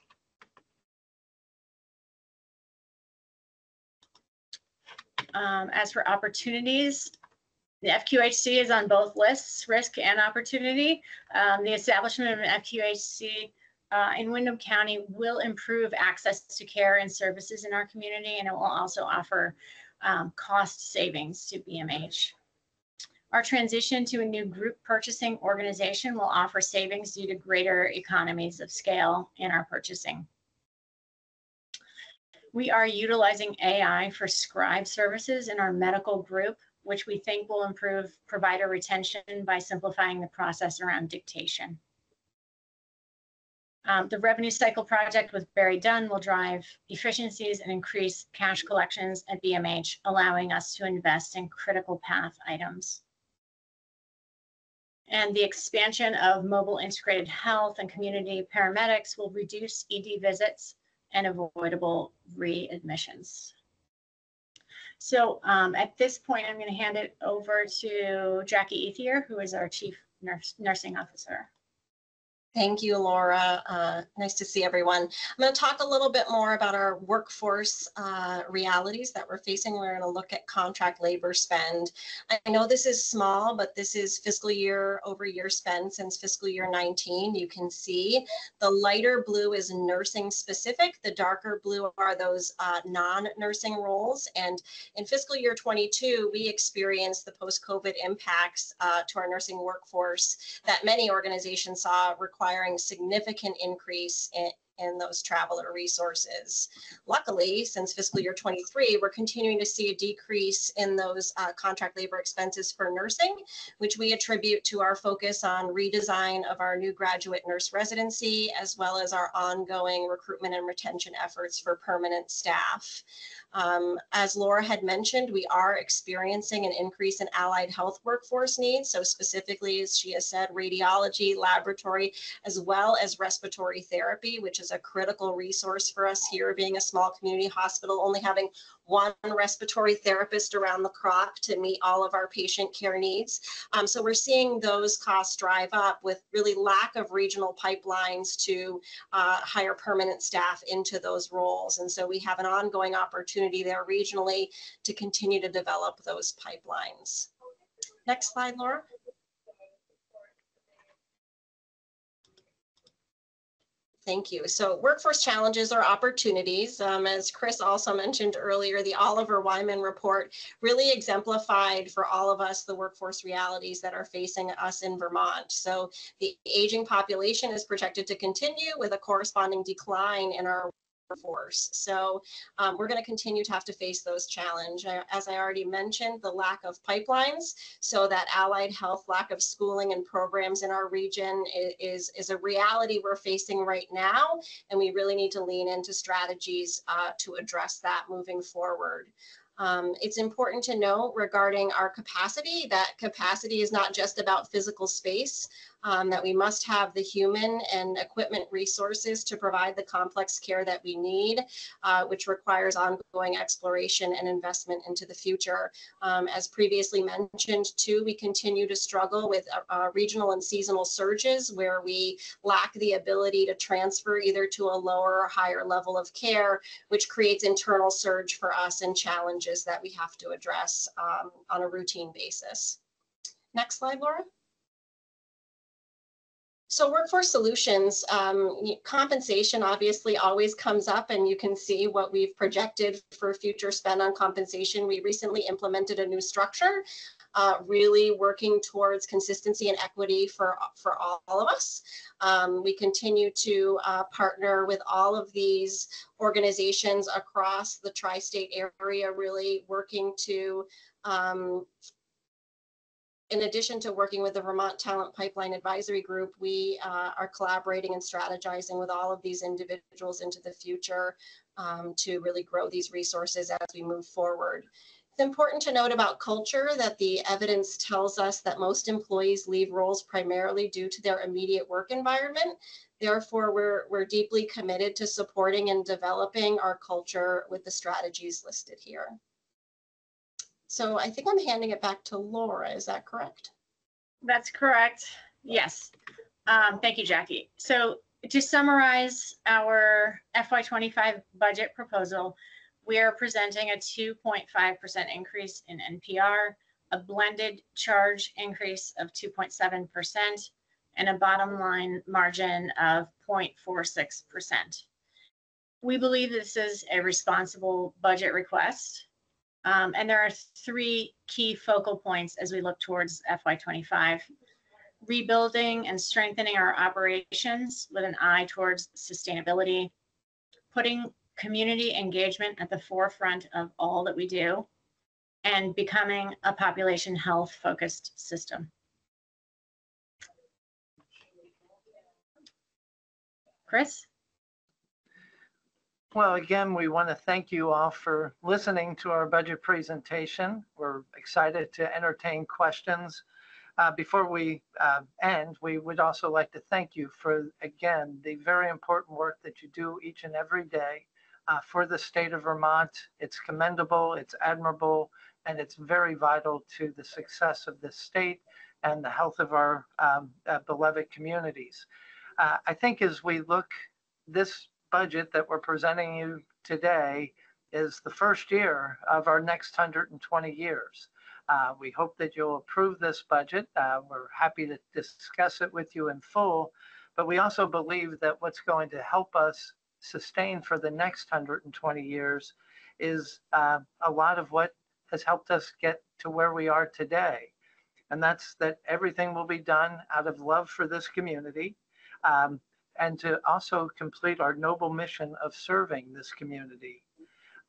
Um, as for opportunities, the FQHC is on both lists, risk and opportunity. Um, the establishment of an FQHC uh, in Windham County will improve access to care and services in our community, and it will also offer um, cost savings to BMH. Our transition to a new group purchasing organization will offer savings due to greater economies of scale in our purchasing. We are utilizing AI for scribe services in our medical group, which we think will improve provider retention by simplifying the process around dictation. Um, the revenue cycle project with BerryDunn will drive efficiencies and increase cash collections at BMH, allowing us to invest in critical path items. And the expansion of mobile integrated health and community paramedics will reduce ED visits and avoidable readmissions. So um, at this point, I'm going to hand it over to Jackie Ethier, who is our Chief Nurse, Nursing Officer. Thank you, Laura. Uh, nice to see everyone. I'm going to talk a little bit more about our workforce uh, realities that we're facing. We're going to look at contract labor spend. I know this is small, but this is fiscal year over year spend since fiscal year 19. You can see the lighter blue is nursing specific. The darker blue are those uh, non-nursing roles. And in fiscal year 22, we experienced the post-COVID impacts uh, to our nursing workforce that many organizations saw requiring significant increase in, in those traveler resources. Luckily, since fiscal year 23, we're continuing to see a decrease in those uh, contract labor expenses for nursing, which we attribute to our focus on redesign of our new graduate nurse residency, as well as our ongoing recruitment and retention efforts for permanent staff. Um, as Laura had mentioned, we are experiencing an increase in allied health workforce needs. So specifically, as she has said, radiology, laboratory, as well as respiratory therapy, which is a critical resource for us here being a small community hospital, only having one respiratory therapist around the clock to meet all of our patient care needs. Um, so we're seeing those costs drive up with really lack of regional pipelines to uh, hire permanent staff into those roles. And so we have an ongoing opportunity there regionally to continue to develop those pipelines. Next slide, Laura. Thank you. So workforce challenges are opportunities. Um, as Chris also mentioned earlier, the Oliver Wyman report really exemplified for all of us the workforce realities that are facing us in Vermont. So the aging population is projected to continue with a corresponding decline in our force. So um, we're going to continue to have to face those challenges. As I already mentioned, the lack of pipelines, so that allied health lack of schooling and programs in our region is, is a reality we're facing right now, and we really need to lean into strategies uh, to address that moving forward. Um, it's important to know regarding our capacity that capacity is not just about physical space, um, that we must have the human and equipment resources to provide the complex care that we need, uh, which requires ongoing exploration and investment into the future. Um, as previously mentioned, too, we continue to struggle with uh, uh, regional and seasonal surges where we lack the ability to transfer either to a lower or higher level of care, which creates internal surge for us and challenges that we have to address um, on a routine basis. Next slide, Laura. So Workforce Solutions, um, compensation obviously always comes up and you can see what we've projected for future spend on compensation. We recently implemented a new structure, uh, really working towards consistency and equity for, for all of us. Um, we continue to uh, partner with all of these organizations across the tri-state area, really working to um, in addition to working with the Vermont Talent Pipeline Advisory Group, we uh, are collaborating and strategizing with all of these individuals into the future um, to really grow these resources as we move forward. It's important to note about culture that the evidence tells us that most employees leave roles primarily due to their immediate work environment. Therefore, we're, we're deeply committed to supporting and developing our culture with the strategies listed here. So I think I'm handing it back to Laura. Is that correct? That's correct. Yes. Um, thank you, Jackie. So to summarize our FY25 budget proposal, we are presenting a 2.5% increase in NPR, a blended charge increase of 2.7%, and a bottom line margin of 0.46%. We believe this is a responsible budget request. Um, and there are three key focal points as we look towards FY25. Rebuilding and strengthening our operations with an eye towards sustainability, putting community engagement at the forefront of all that we do, and becoming a population health focused system. Chris? Well, again, we want to thank you all for listening to our budget presentation. We're excited to entertain questions. Uh, Before we uh, end, we would also like to thank you for, again, the very important work that you do each and every day uh, for the state of Vermont. It's commendable, it's admirable, and it's very vital to the success of this state and the health of our um, uh, beloved communities. Uh, I think as we look this budget that we're presenting you today is the first year of our next 120 years. Uh, we hope that you'll approve this budget. Uh, we're happy to discuss it with you in full, but we also believe that what's going to help us sustain for the next 120 years is uh, a lot of what has helped us get to where we are today. And that's that everything will be done out of love for this community. Um, and to also complete our noble mission of serving this community.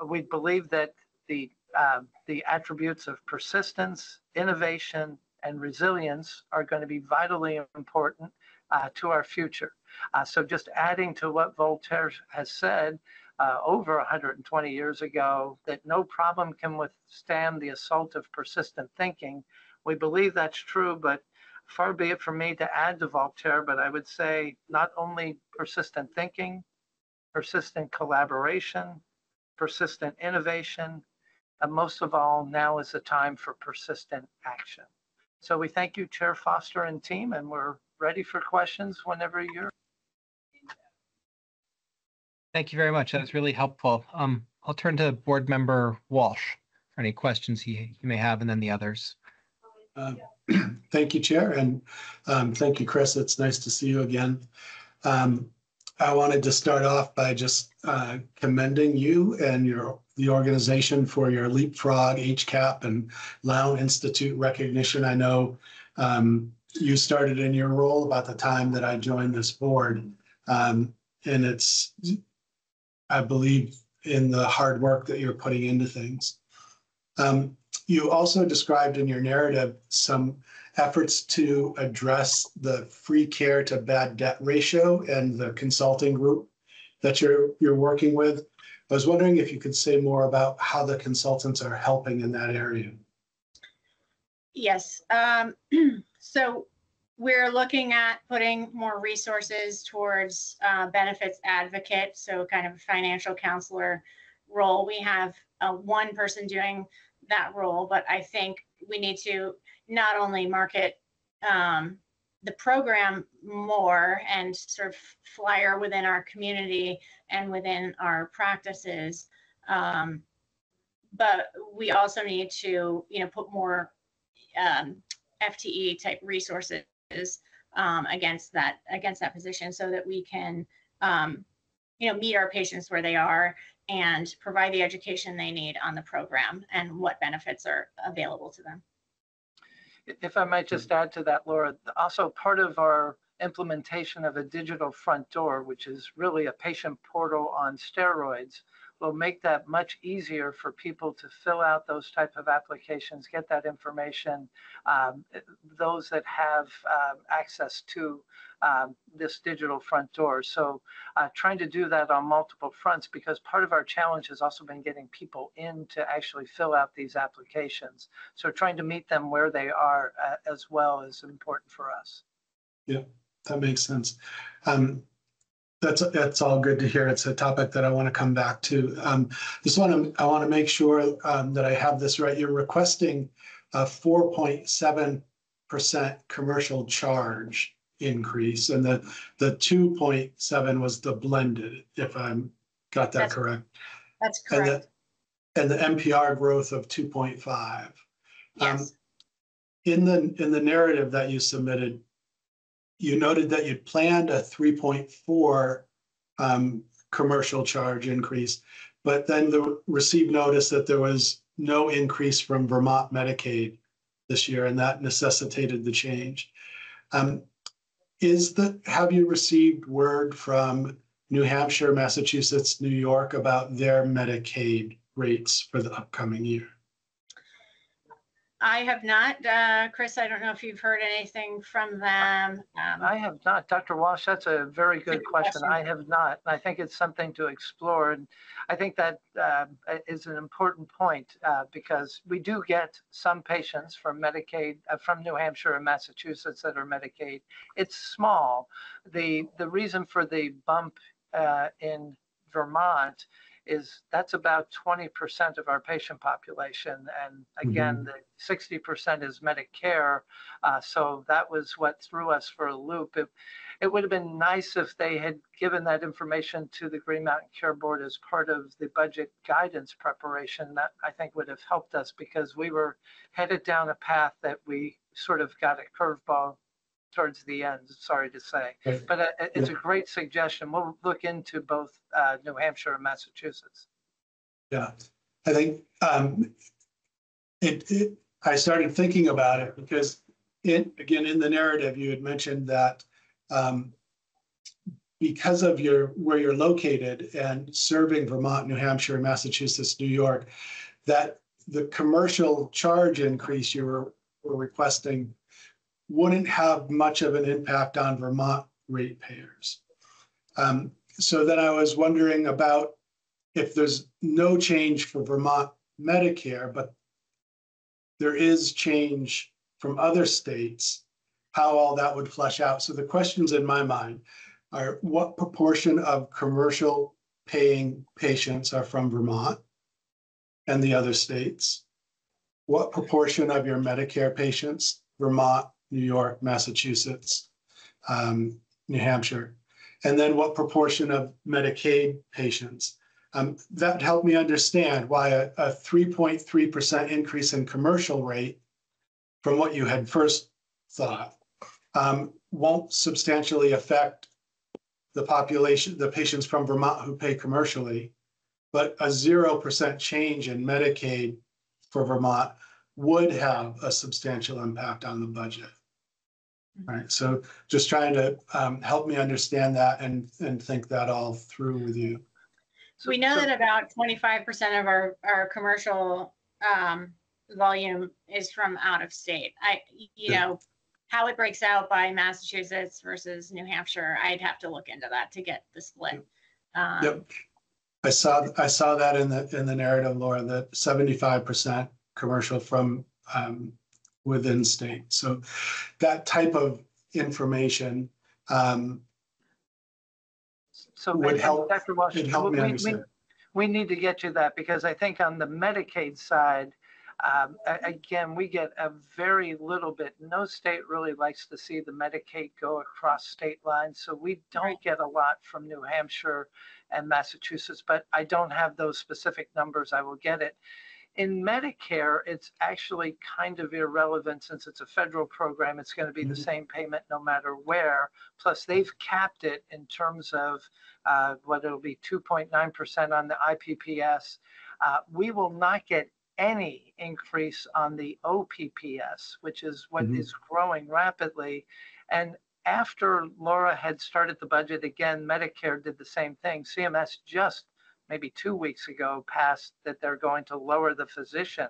We believe that the, um, the attributes of persistence, innovation, and resilience are going to be vitally important uh, to our future. Uh, so just adding to what Voltaire has said uh, over 120 years ago, that no problem can withstand the assault of persistent thinking. We believe that's true, but far be it from me to add to Voltaire, but I would say not only persistent thinking, persistent collaboration, persistent innovation, and most of all, now is the time for persistent action. So we thank you, Chair Foster and team, and we're ready for questions whenever you're. Thank you very much. That was really helpful. Um, I'll turn to Board Member Walsh for any questions he, he may have, and then the others. Uh, [CLEARS THROAT] Thank you, Chair, and um, thank you, Chris. It's nice to see you again. Um, I wanted to start off by just uh, commending you and your the organization for your Leapfrog, HCAHPS, and Lown Institute recognition. I know um, you started in your role about the time that I joined this board, um, and it's I believe in the hard work that you're putting into things. Um, you also described in your narrative some efforts to address the free care to bad debt ratio and the consulting group that you're you're working with. I was wondering if you could say more about how the consultants are helping in that area. Yes. Um, [CLEARS THROAT] so we're looking at putting more resources towards uh, benefits advocate, so kind of a financial counselor role. We have uh, one person doing that role, but I think we need to not only market um, the program more and sort of flyer within our community and within our practices, um, but we also need to, you know, put more um, FTE type resources um, against that against that position so that we can um, you know meet our patients where they are and provide the education they need on the program and what benefits are available to them. If I might just add to that, Laura, also part of our implementation of a digital front door, which is really a patient portal on steroids, will make that much easier for people to fill out those type of applications, get that information. Um, those that have um, access to um, this digital front door. So uh, trying to do that on multiple fronts because part of our challenge has also been getting people in to actually fill out these applications. So trying to meet them where they are uh, as well is important for us. Yeah, that makes sense. Um, that's that's all good to hear. It's a topic that I want to come back to. Um, just want to I want to make sure um, that I have this right. You're requesting a 4.7 percent commercial charge increase, and the the 2.7 was the blended. If I'm got that That's correct, That's and correct. the and the NPR growth of 2.5. Um, yes. in the in the narrative that you submitted, you noted that you'd planned a three point four um, commercial charge increase, but then the received notice that there was no increase from Vermont Medicaid this year, and that necessitated the change. Um, is the have you received word from New Hampshire, Massachusetts, New York about their Medicaid rates for the upcoming year? I have not, uh, Chris, I don't know if you've heard anything from them. Um, I have not. Dr. Walsh, that's a very good question. I have not. And I think it's something to explore. And I think that uh, is an important point uh, because we do get some patients from Medicaid, uh, from New Hampshire and Massachusetts that are Medicaid. It's small. The, the reason for the bump uh, in Vermont is that's about 20% of our patient population. And again, the 60% is Medicare. Uh, so that was what threw us for a loop. It, it would have been nice if they had given that information to the Green Mountain Care Board as part of the budget guidance preparation. That I think would have helped us because we were headed down a path that we sort of got a curveball towards the end, sorry to say. But uh, it's a great suggestion. We'll look into both uh, New Hampshire and Massachusetts. Yeah, I think um, it, it, I started thinking about it because it, again, in the narrative, you had mentioned that um, because of your, where you're located and serving Vermont, New Hampshire, Massachusetts, New York, that the commercial charge increase you were, were requesting wouldn't have much of an impact on Vermont ratepayers. Um, so then I was wondering about if there's no change for Vermont Medicare, but there is change from other states, how all that would flesh out. So the questions in my mind are what proportion of commercial paying patients are from Vermont and the other states? What proportion of your Medicare patients, Vermont, New York, Massachusetts, um, New Hampshire? And then what proportion of Medicaid patients? Um, that helped me understand why a, a 3.3% increase in commercial rate from what you had first thought um, won't substantially affect the population, the patients from Vermont who pay commercially. But a 0% change in Medicaid for Vermont would have a substantial impact on the budget. All right, so just trying to um, help me understand that and, and think that all through with you. We know So- that about twenty-five percent of our, our commercial, um, volume is from out of state. I, you Yeah. know, how it breaks out by Massachusetts versus New Hampshire, I'd have to look into that to get the split. Um, Yep. I saw, I saw that in the, in the narrative, Laura, that seventy-five percent commercial from um, within state. So that type of information um, So Would and- and help- Dr. Walsh, it'd help me we- we- understand. We need to get you that because I think on the Medicaid side, um, again, we get a very little bit. No state really likes to see the Medicaid go across state lines. So we don't Right. get a lot from New Hampshire and Massachusetts, but I don't have those specific numbers. I will get it. In Medicare, it's actually kind of irrelevant since it's a federal program. It's going to be the Mhm. same payment no matter where. Plus, they've capped it in terms of uh, what it'll be 2.9% on the IPPS. Uh, we will not get any increase on the OPPS, which is what is Mhm. growing rapidly. And after Laura had started the budget again, Medicare did the same thing. CMS just maybe two weeks ago passed that they're going to lower the physician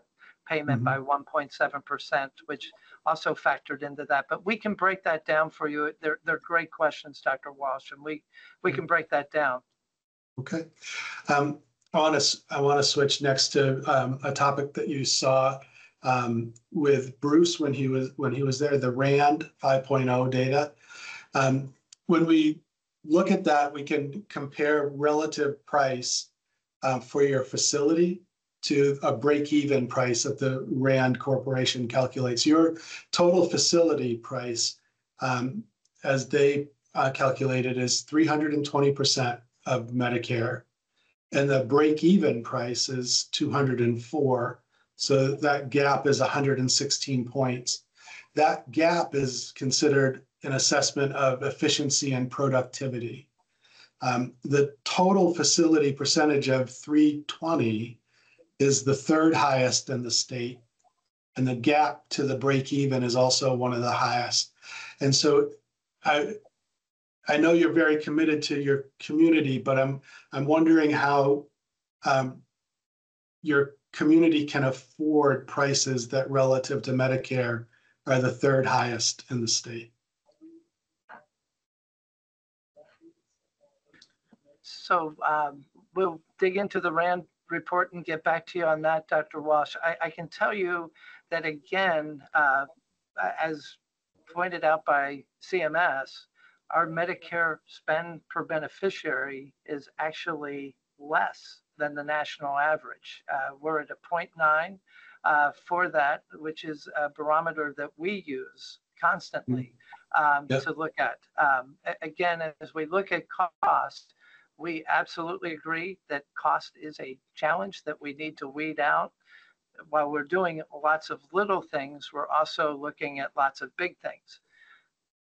payment Mhm. by 1.7%, which also factored into that. But we can break that down for you. They're, they're great questions, Dr. Walsh, and we, we can break that down. Okay. Um, I want to, I want to switch next to um, a topic that you saw um, with Bruce when he was, when he was there, the RAND 5.0 data. Um, When we look at that, we can compare relative price uh, for your facility to a break-even price that the RAND Corporation calculates. Your total facility price, um, as they uh, calculated, is 320% of Medicare. And the break-even price is 204. So that gap is 116 points. That gap is considered an assessment of efficiency and productivity. Um, the total facility percentage of 320 is the third highest in the state. And the gap to the break even is also one of the highest. And so I, I know you're very committed to your community, but I'm, I'm wondering how um, your community can afford prices that relative to Medicare are the third highest in the state. So um, we'll dig into the RAND report and get back to you on that, Dr. Walsh. I, I can tell you that again, uh, as pointed out by CMS, our Medicare spend per beneficiary is actually less than the national average. Uh, we're at a 0.9 uh, for that, which is a barometer that we use constantly um, Yep. to look at. Um, again, as we look at cost, we absolutely agree that cost is a challenge that we need to weed out. While we're doing lots of little things, we're also looking at lots of big things.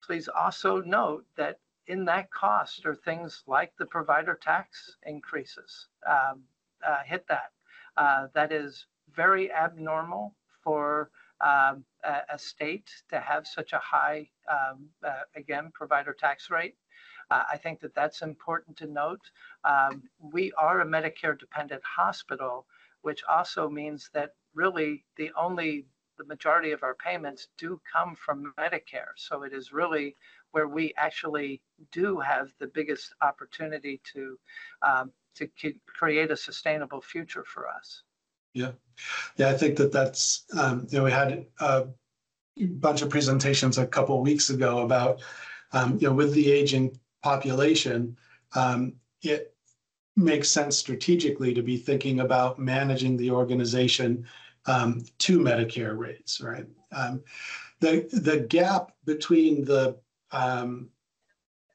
Please also note that in that cost are things like the provider tax increases, um, uh, hit that. Uh, that is very abnormal for um, a, state to have such a high, um, uh, again, provider tax rate. Uh, I think that that's important to note. Um, we are a Medicare dependent hospital, which also means that really the only, the majority of our payments do come from Medicare. So it is really where we actually do have the biggest opportunity to, um, to create a sustainable future for us. Yeah, yeah, I think that that's, um, you know, we had a bunch of presentations a couple weeks ago about, um, you know, with the aging population, um, it makes sense strategically to be thinking about managing the organization um, to Medicare rates, right? Um, the the gap between the um,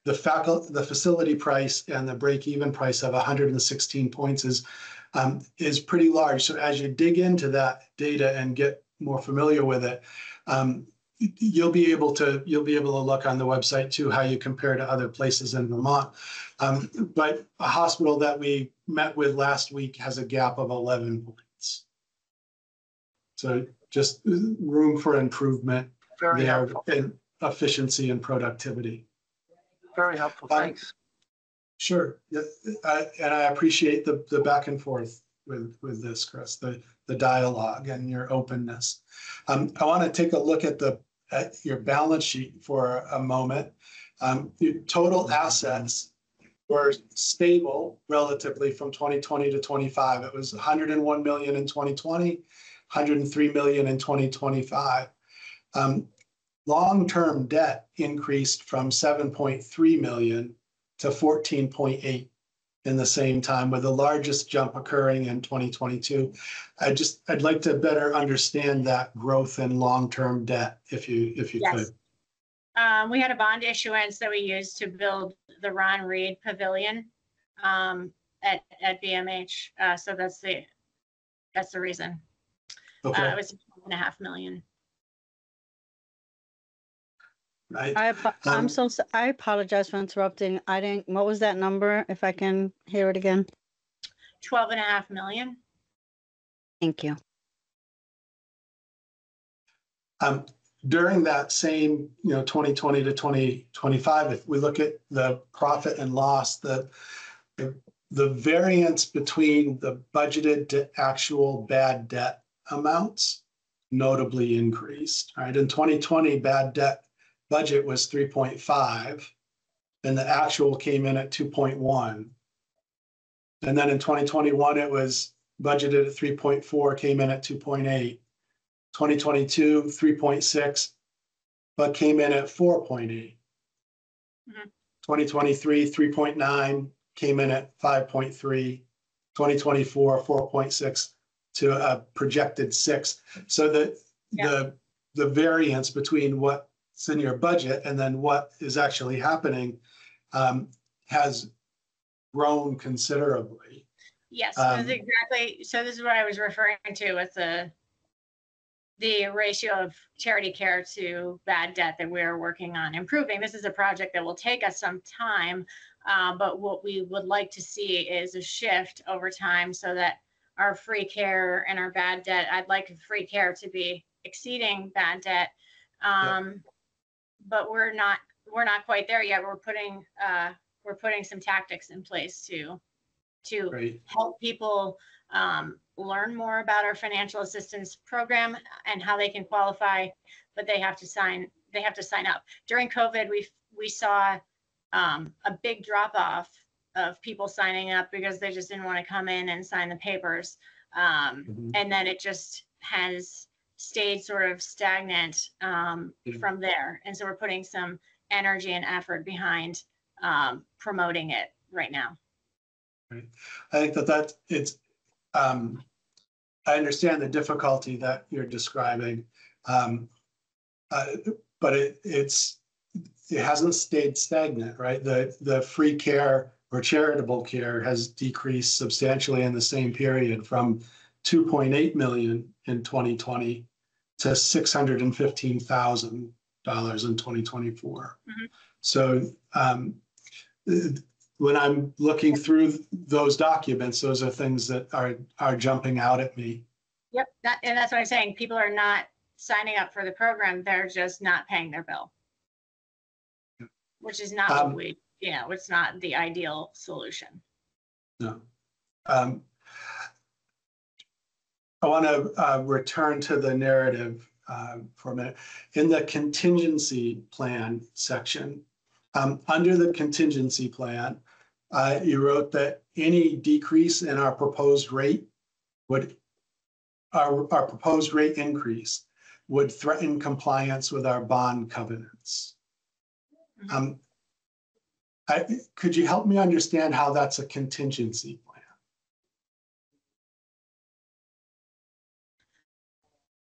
the faculty, the facility price and the break-even price of 116 points is um, is pretty large. So as you dig into that data and get more familiar with it, um, you'll be able to you'll be able to look on the website too how you compare to other places in Vermont. Um, but a hospital that we met with last week has a gap of 11 points. So just room for improvement Very there helpful, in efficiency and productivity. very helpful. Fine. Thanks. Sure, yeah, I- and I appreciate the, the back and forth with, with this, Chris, the, the dialogue and your openness. Um, I want to take a look at the, at your balance sheet for a moment. Um, your total assets were stable relatively from 2020 to 25. It was 101 million in 2020, 103 million in 2025. Um, long-term debt increased from 7.3 million to 14.8 in the same time, with the largest jump occurring in 2022. I just, I'd like to better understand that growth in long-term debt, if you, if you Yes. could. Um, we had a bond issuance that we used to build the Ron Read Pavilion, um, at, at BMH. Uh, so that's the, that's the reason. Uh, Okay, it was twelve and a half million. Right. I, apo- Um, I'm so, s- I apologize for interrupting. I didn't, what was that number? If I can hear it again? Twelve and a half million. Thank you. Um, during that same, you know, twenty twenty to twenty twenty-five, if we look at the profit and loss, the the, the variance between the budgeted to actual bad debt amounts notably increased, right? In twenty twenty, bad debt budget was three point five, and the actual came in at two point one. And then in twenty twenty-one, it was budgeted at three point four, came in at two point eight. 2022, 3.6, but came in at 4.8. Mhm. 2023, 3.9, came in at 5.3. 2024, 4.6 to a projected six. So the, Yeah. the, the variance between what's in your budget and then what is actually happening um, has grown considerably. Yes, that's Um, exactly. So this is what I was referring to with the the ratio of charity care to bad debt that we're working on improving. This is a project that will take us some time, uh, but what we would like to see is a shift over time so that our free care and our bad debt, I'd like free care to be exceeding bad debt. Um, but we're not, we're not quite there yet. We're putting, uh, we're putting some tactics in place to, to Right. help people um, learn more about our financial assistance program and how they can qualify, but they have to sign, they have to sign up. During COVID, we, we saw um, a big drop off of people signing up because they just didn't want to come in and sign the papers. Um, Mhm. and then it just has stayed sort of stagnant um, Yeah. from there. And so we're putting some energy and effort behind um, promoting it right now. Right. I think that that it's, um, I understand the difficulty that you're describing. Um, uh, but it, it's, it hasn't stayed stagnant, right? The, the free care or charitable care has decreased substantially in the same period from two point eight million in twenty twenty to six hundred and fifteen thousand dollars in twenty twenty-four. Mhm. So, um, when I'm looking through those documents, those are things that are, are jumping out at me. Yep, that, and that's what I'm saying. People are not signing up for the program. They're just not paying their bill. Which is not Um, what we, you know, it's not the ideal solution. No. Um, I want to uh, return to the narrative um, for a minute. In the contingency plan section, um, under the contingency plan, uh, you wrote that any decrease in our proposed rate would, our, our proposed rate increase would threaten compliance with our bond covenants. Mhm. Um, I, could you help me understand how that's a contingency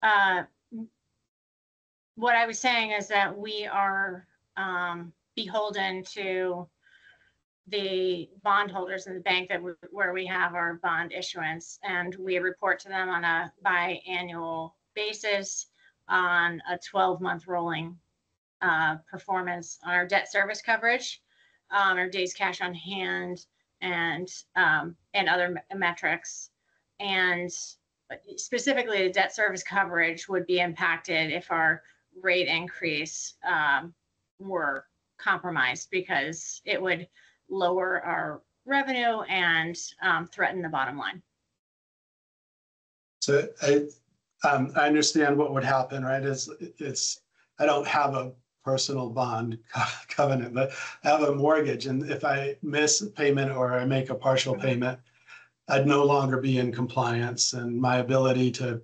Uh, What I was saying is that we are um, beholden to the bondholders in the bank that, we- where we have our bond issuance. And we report to them on a biannual basis on a 12-month rolling uh, performance on our debt service coverage, um, our days cash on hand, and, um, and other me- metrics. And specifically, the debt service coverage would be impacted if our rate increase um, were compromised because it would lower our revenue and um, threaten the bottom line. So I, um, I understand what would happen, right? Is it's, I don't have a personal bond co- [LAUGHS] covenant, but I have a mortgage and if I miss a payment or I make a partial payment, I'd no longer be in compliance and my ability to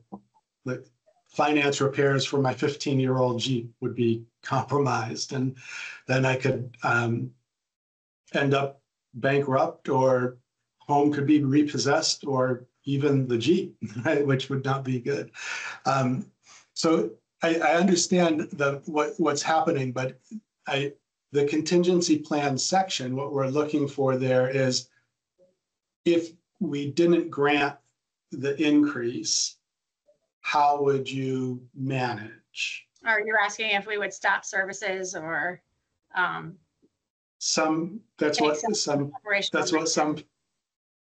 like, finance repairs for my fifteen-year-old Jeep would be compromised and then I could, um, end up bankrupt or home could be repossessed or even the Jeep, [LAUGHS] right, which would not be good. Um, so I, I understand the what what's happening, but I the contingency plan section, what we're looking for there is if we didn't grant the increase, how would you manage? Or you're asking if we would stop services or um, Some, that's what some, operational. that's what some,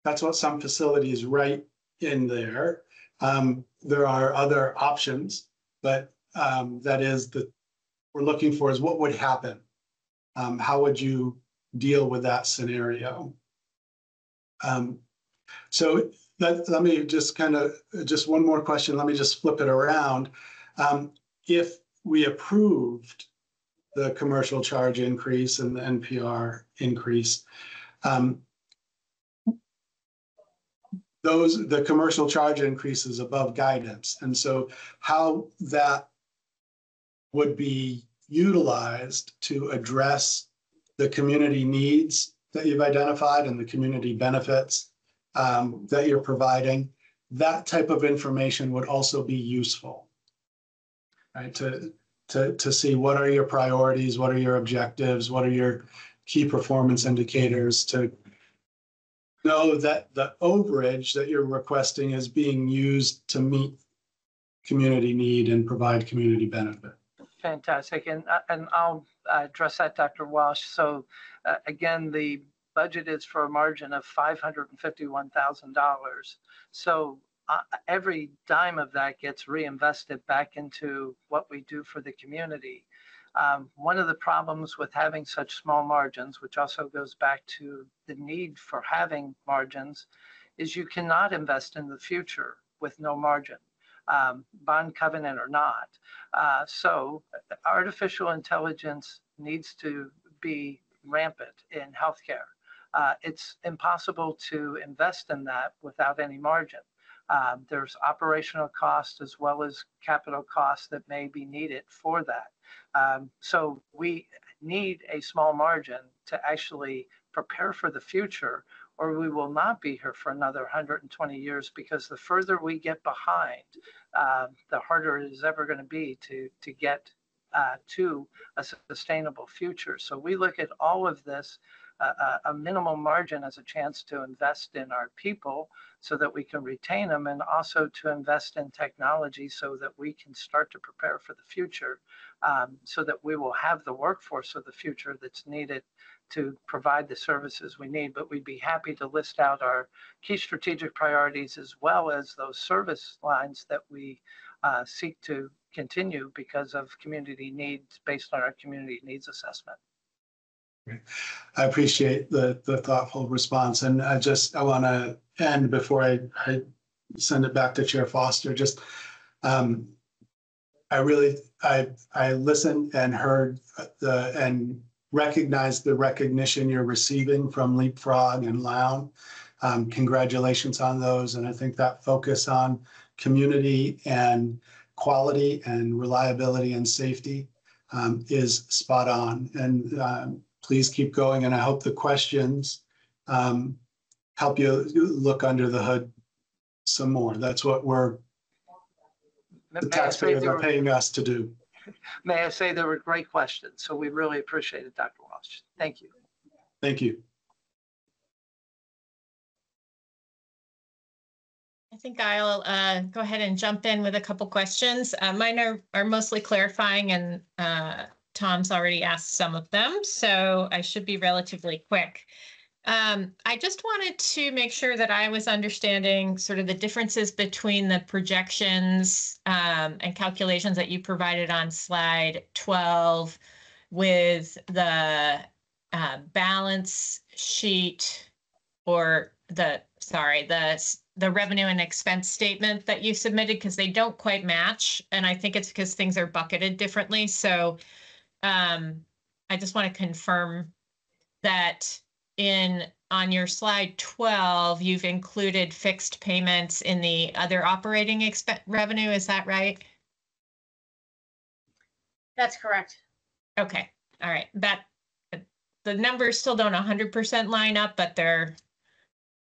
that's what some facilities write in there. Um, there are other options, but, um, that is the, we're looking for is what would happen? Um, how would you deal with that scenario? Um, so let, let me just kind of, just one more question. Let me just flip it around. Um, if we approved the commercial charge increase and the NPR increase, um, those, the commercial charge increases above guidance. And so how that would be utilized to address the community needs that you've identified and the community benefits um, that you're providing, that type of information would also be useful. Right, to, to, to see what are your priorities, what are your objectives, what are your key performance indicators to know that the overage that you're requesting is being used to meet community need and provide community benefit. Fantastic. And, uh, and I'll uh, address that, Dr. Walsh. So uh, again, the budget is for a margin of $551,000. So uh, every dime of that gets reinvested back into what we do for the community. Um, One of the problems with having such small margins, which also goes back to the need for having margins, is you cannot invest in the future with no margin, um, bond covenant or not. Uh, So artificial intelligence needs to be rampant in healthcare. Uh, It's impossible to invest in that without any margin. Um, There's operational costs as well as capital costs that may be needed for that. Um, So we need a small margin to actually prepare for the future, or we will not be here for another 120 years because the further we get behind, uh, the harder it is ever going to be to, to get uh, to a sustainable future. So we look at all of this, uh, a minimal margin as a chance to invest in our people so that we can retain them and also to invest in technology so that we can start to prepare for the future um, so that we will have the workforce of the future that's needed to provide the services we need. But we'd be happy to list out our key strategic priorities as well as those service lines that we uh, seek to continue because of community needs based on our community needs assessment. I appreciate the, the thoughtful response and I just, I want to end before I, I send it back to Chair Foster, just, um, I really, I, I listened and heard the, and recognized the recognition you're receiving from Leapfrog and Lown. Um, congratulations on those. And I think that focus on community and quality and reliability and safety um, is spot on. And um, please keep going. And I hope the questions um, help you look under the hood some more. That's what we're, the I say taxpayers they are were- paying us to do. May I say they were great questions, so we really appreciate it, Dr. Walsh. Thank you. Thank you. I think I'll uh, go ahead and jump in with a couple questions. Uh, Mine are, are mostly clarifying and uh, Tom's already asked some of them, so I should be relatively quick. Um, I just wanted to make sure that I was understanding sort of the differences between the projections um, and calculations that you provided on slide 12 with the uh, balance sheet or the, sorry, the, the revenue and expense statement that you submitted because they don't quite match. And I think it's because things are bucketed differently. So um, I just want to confirm that in, on your slide 12, you've included fixed payments in the other operating expense revenue. Is that right? That's correct. Okay, all right, that, the numbers still don't hundred percent line up, but they're,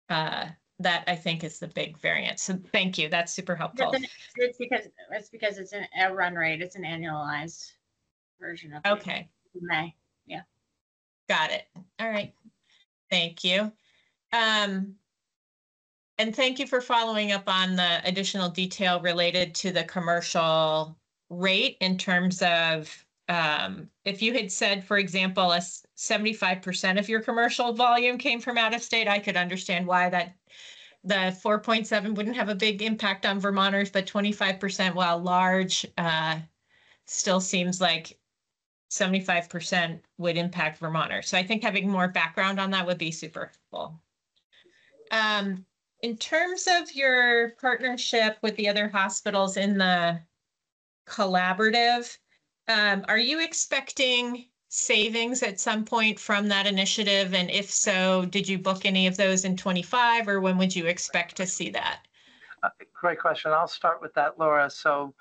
uh, that I think is the big variance. So thank you, that's super helpful. It's it's because, it's because it's an- a run rate, it's an annualized version of. it. Okay, May. Yeah. Got it. All right, thank you. Um, and thank you for following up on the additional detail related to the commercial rate in terms of um, if you had said, for example, a seventy-five percent of your commercial volume came from out of state, I could understand why that the four point seven wouldn't have a big impact on Vermonters, but twenty-five percent, while large, uh, still seems like seventy-five percent would impact Vermonters. So I think having more background on that would be super helpful. Um, in terms of your partnership with the other hospitals in the collaborative, um, are you expecting savings at some point from that initiative? And if so, did you book any of those in 25 or when would you expect to see that? Uh, Great question. I'll start with that, Laura. So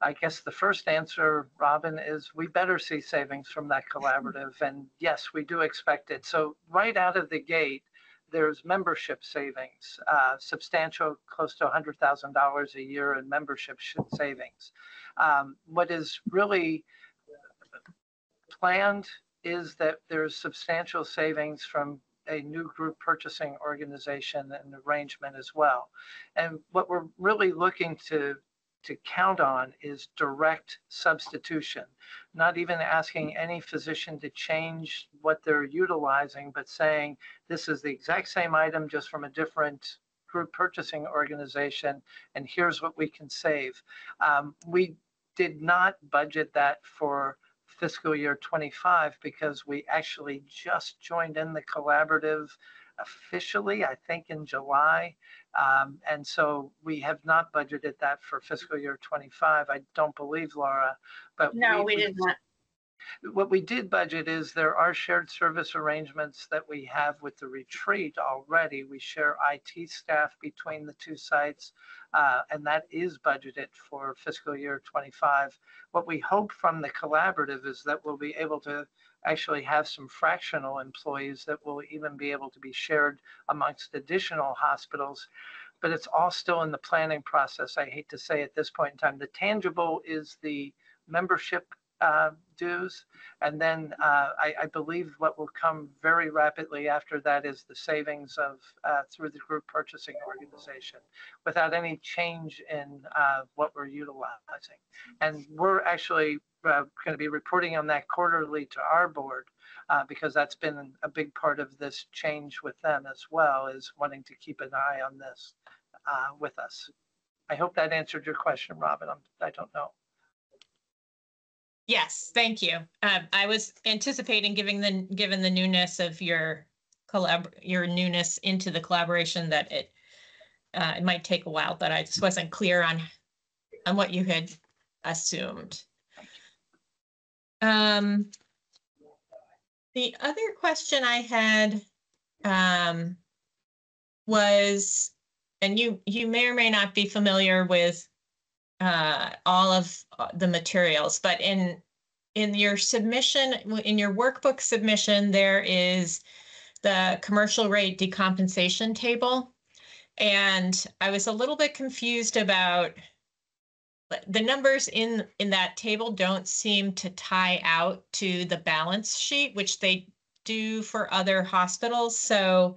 I guess the first answer, Robin, is we better see savings from that [LAUGHS] collaborative. And yes, we do expect it. So right out of the gate, there's membership savings, uh, substantial, close to $100,000 a year in membership savings. Um, What is really planned is that there's substantial savings from a new group purchasing organization and arrangement as well. And what we're really looking to to count on is direct substitution, not even asking any physician to change what they're utilizing, but saying this is the exact same item just from a different group purchasing organization, and here's what we can save. Um, we did not budget that for fiscal year 25 because we actually just joined in the collaborative officially, I think in July. Um, and so we have not budgeted that for fiscal year 25. I don't believe, Laura, but No, we did not. what we did budget is there are shared service arrangements that we have with the retreat already. We share IT staff between the two sites, uh, and that is budgeted for fiscal year 25. What we hope from the collaborative is that we'll be able to actually have some fractional employees that will even be able to be shared amongst additional hospitals. But it's all still in the planning process. I hate to say at this point in time. The tangible is the membership uh, dues. And then uh, I, I believe what will come very rapidly after that is the savings of uh, through the group purchasing organization without any change in uh, what we're utilizing. And we're actually uh, going to be reporting on that quarterly to our board uh, because that's been a big part of this change with them as well is wanting to keep an eye on this uh, with us. I hope that answered your question, Robin. I'm, I don't know. Yes, thank you. Um, I was anticipating giving the, given the newness of your collab, your newness into the collaboration that it, uh, it might take a while, but I just wasn't clear on, on what you had assumed. Um, the other question I had, um, was, and you, you may or may not be familiar with uh, all of uh, the materials, but in in your submission, in your workbook submission, there is the commercial rate decomposition table. And I was a little bit confused about the numbers in in that table don't seem to tie out to the balance sheet, which they do for other hospitals. So,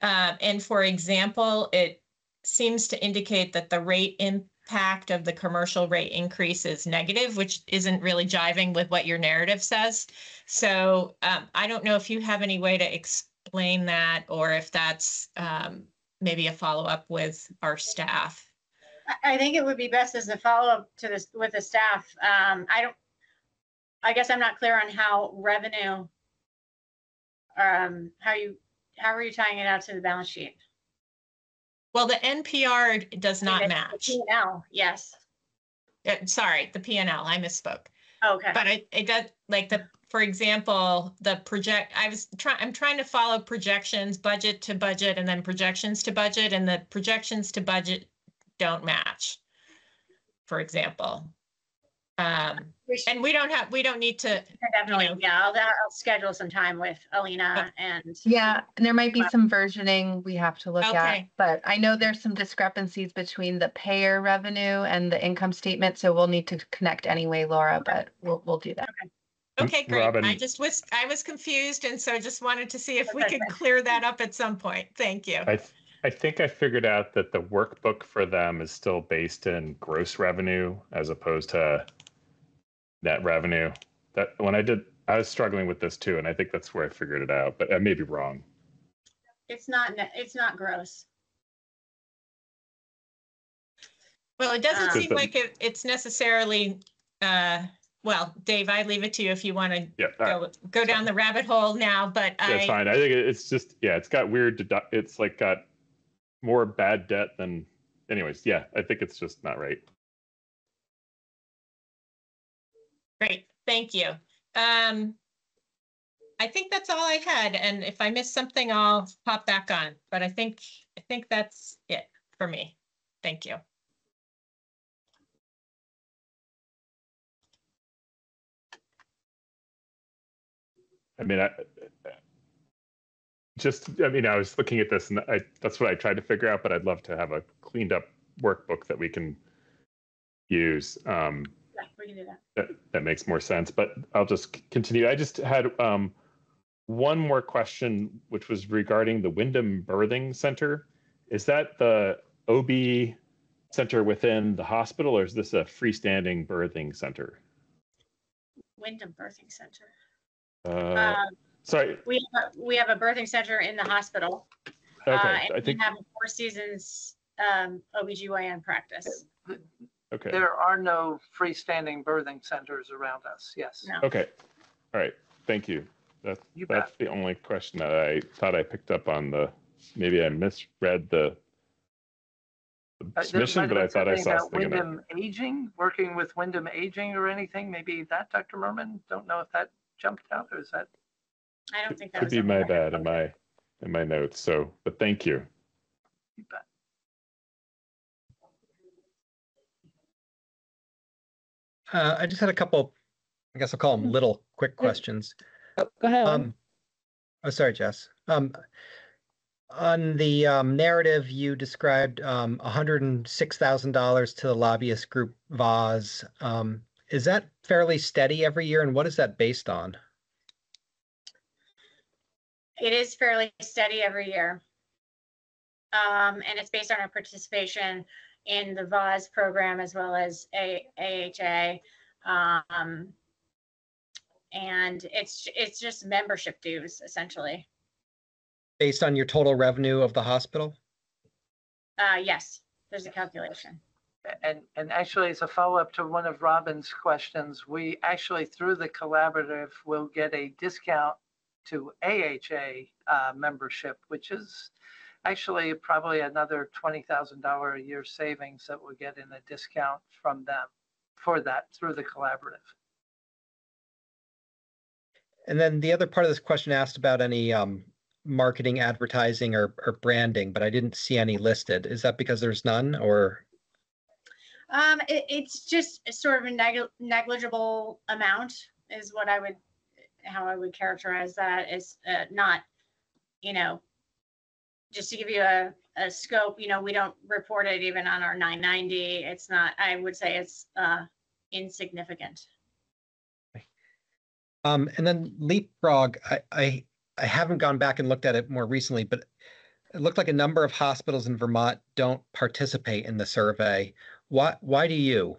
uh, and for example, it seems to indicate that the rate impact of the commercial rate increase is negative, which isn't really jiving with what your narrative says. So um, I don't know if you have any way to explain that or if that's um, maybe a follow-up with our staff. I- think it would be best as a follow-up to this with the staff. Um, I don't, I guess I'm not clear on how revenue, um, how you, how are you tying it out to the balance sheet? Well, the NPR does not match. P&L, yes. Uh, Sorry, the P and L, I misspoke. Okay. But it, it does, like the, for example, the project, I was trying, I'm trying to follow projections, budget to budget, and then projections to budget, and the projections to budget don't match. For example. Um, We should and we don't have, we don't need to, Definitely, yeah, I'll, I'll schedule some time with Alina and. Yeah, and there might be some versioning we have to look at, Okay. but I know there's some discrepancies between the payer revenue and the income statement, so we'll need to connect anyway, Laura, but we'll, we'll do that. okay, great. I just was, I was confused, and so just wanted to see if we could clear that up at some point. Thank you. I, th- I think I figured out that the workbook for them is still based in gross revenue as opposed to net revenue. That when I did, I was struggling with this too, and I think that's where I figured it out, but I may be wrong. It's not, ne- it's not gross. Well, it doesn't Uh, seem But- like it, it's necessarily, uh, well, Dave, I leave it to you if you want to Yeah, all right. go, go down the rabbit hole now, but That's I, fine. I think it- it's just, yeah, it's got weird, dedu- it's like got more bad debt than, anyways, yeah, I think it's just not right. great, thank you. Um, I think that's all I had, and if I missed something, I'll pop back on, but I think, I think that's it for me. Thank you. I mean, I just, I mean, I was looking at this and I, that's what I tried to figure out, but I'd love to have a cleaned up workbook that we can use. Um, Yeah, we can do that. that, that makes more sense, but I'll just continue. I just had um, one more question, which was regarding the Windham Birthing Center. Is that the OB center within the hospital or is this a freestanding birthing center? Windham Birthing Center. Uh, Um, sorry, We, have a- we have a birthing center in the hospital. uh, and I think, We have a Four Seasons um, OBGYN practice. okay, There are no freestanding birthing centers around us. Yes. No. okay. All right, thank you. That's, You bet. that's the only question that I thought I picked up on the, maybe I misread the the Uh, there submission, might but I have thought I something saw about something in there. Windham Aging, working with Windham Aging or anything, maybe that, Dr. Murman? Don't know if that jumped out or is that? I don't think that Could was. be my there. bad in my, in my notes, so, but thank you. you. Uh, I just had a couple, I guess I'll call them little quick questions. Oh, Go ahead. Um, oh, sorry, Jess. Um, on the um, narrative, you described um, $106,000 to the lobbyist group VAHHS. Um, is that fairly steady every year, and what is that based on? It is fairly steady every year. Um, and it's based on our participation in the VAHHS program as well as A, AHA. Um, and it's, it's just membership dues essentially. Based on your total revenue of the hospital? Uh, yes, there's a calculation. And, and actually, as a follow-up to one of Robin's questions, we actually, through the collaborative, will get a discount to AHA uh, membership, which is actually probably another $20,000 a year savings that we'll get in a discount from them for that through the collaborative. And then the other part of this question asked about any um, marketing, advertising, or, or branding, but I didn't see any listed. Is that because there's none, or? Um, it, it's just sort of a neg- negligible amount is what I would, how I would characterize that is uh, not, you know, just to give you a, a scope, you know, we don't report it even on our 990. It's not, I would say it's uh, insignificant. Um, and then Leapfrog, I, I, I haven't gone back and looked at it more recently, but it looked like a number of hospitals in Vermont don't participate in the survey. Why, why do you?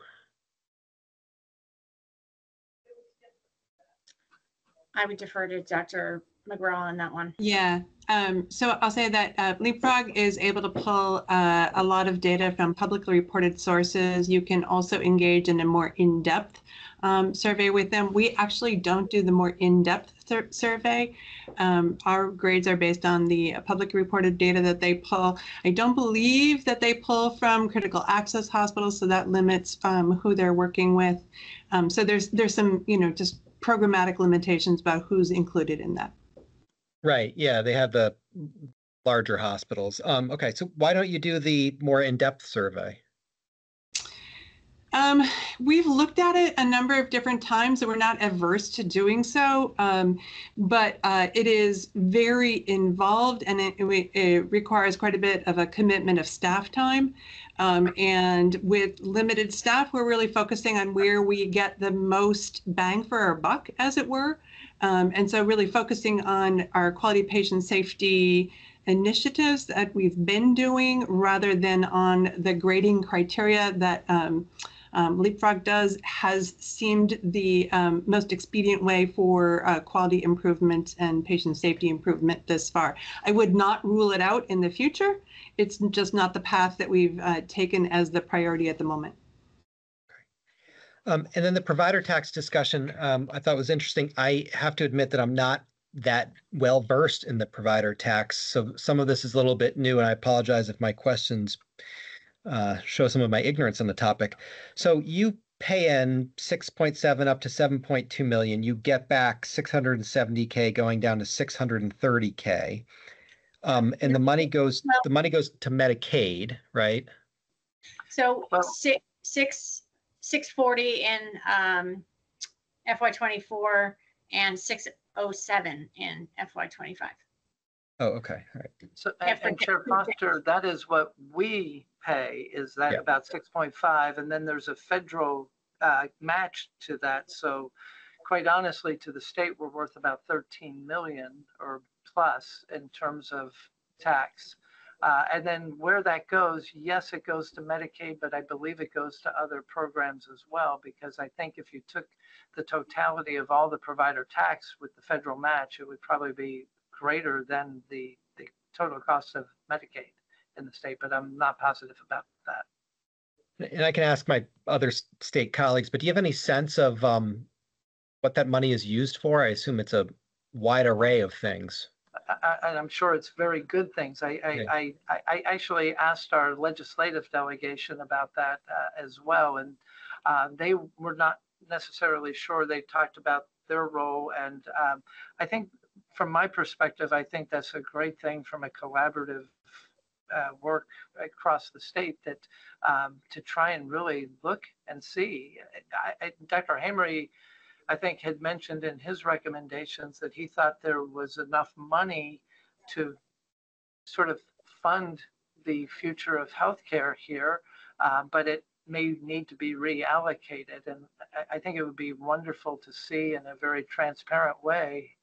I would defer to Dr. McGraw on that one. Yeah, um, so I'll say that uh, Leapfrog is able to pull uh, a lot of data from publicly reported sources. You can also engage in a more in-depth um, survey with them. We actually don't do the more in-depth sur- survey. Um, our grades are based on the publicly reported data that they pull. I don't believe that they pull from critical access hospitals, so that limits um, who they're working with. Um, so there's there's some you know just programmatic limitations about who's included in that. Right, yeah, they have the larger hospitals. Um, okay, so why don't you do the more in-depth survey? Um, we've looked at it a number of different times and we're not averse to doing so. Um, but uh, it is very involved and it, it, it requires quite a bit of a commitment of staff time. Um, and with limited staff, we're really focusing on where we get the most bang for our buck, as it were. Um, and so really focusing on our quality patient safety initiatives that we've been doing rather than on the grading criteria that um, um, Leapfrog does has seemed the um, most expedient way for uh, quality improvement and patient safety improvement this far. I would not rule it out in the future. It's just not the path that we've uh, taken as the priority at the moment. Um, and then the provider tax discussion, um, I thought was interesting. I have to admit that I'm not that well versed in the provider tax. So some of this is a little bit new, and I apologize if my questions uh, show some of my ignorance on the topic. So you pay in 6.7 up to 7.2 million. You get back 670k, going down to 630k. Um, and the money goes the money goes to Medicaid, right? So Well- six, six, six forty in, um, FY twenty-four and six oh seven in FY twenty-five. Oh, okay, all right. So, and and Chair Foster, that is what we pay, is that Yeah. about six point five, and then there's a federal uh, match to that, so quite honestly, to the state, we're worth about thirteen million or plus in terms of tax. Uh, and then where that goes, yes, it goes to Medicaid, but I believe it goes to other programs as well, because I think if you took the totality of all the provider tax with the federal match, it would probably be greater than the, the total cost of Medicaid in the state, but I'm not positive about that. And I can ask my other state colleagues, but do you have any sense of um, what that money is used for? I assume it's a wide array of things. I- I- And I'm sure it's very good things. I. I, I I actually asked our legislative delegation about that uh, as well. And uh, they were not necessarily sure. They talked about their role. And um, I think from my perspective, I think that's a great thing from a collaborative uh, work across the state that um, to try and really look and see. I, I, Dr. Hamory, I think, had mentioned in his recommendations that he thought there was enough money to sort of fund the future of healthcare here, uh, but it may need to be reallocated. And I, I think it would be wonderful to see in a very transparent way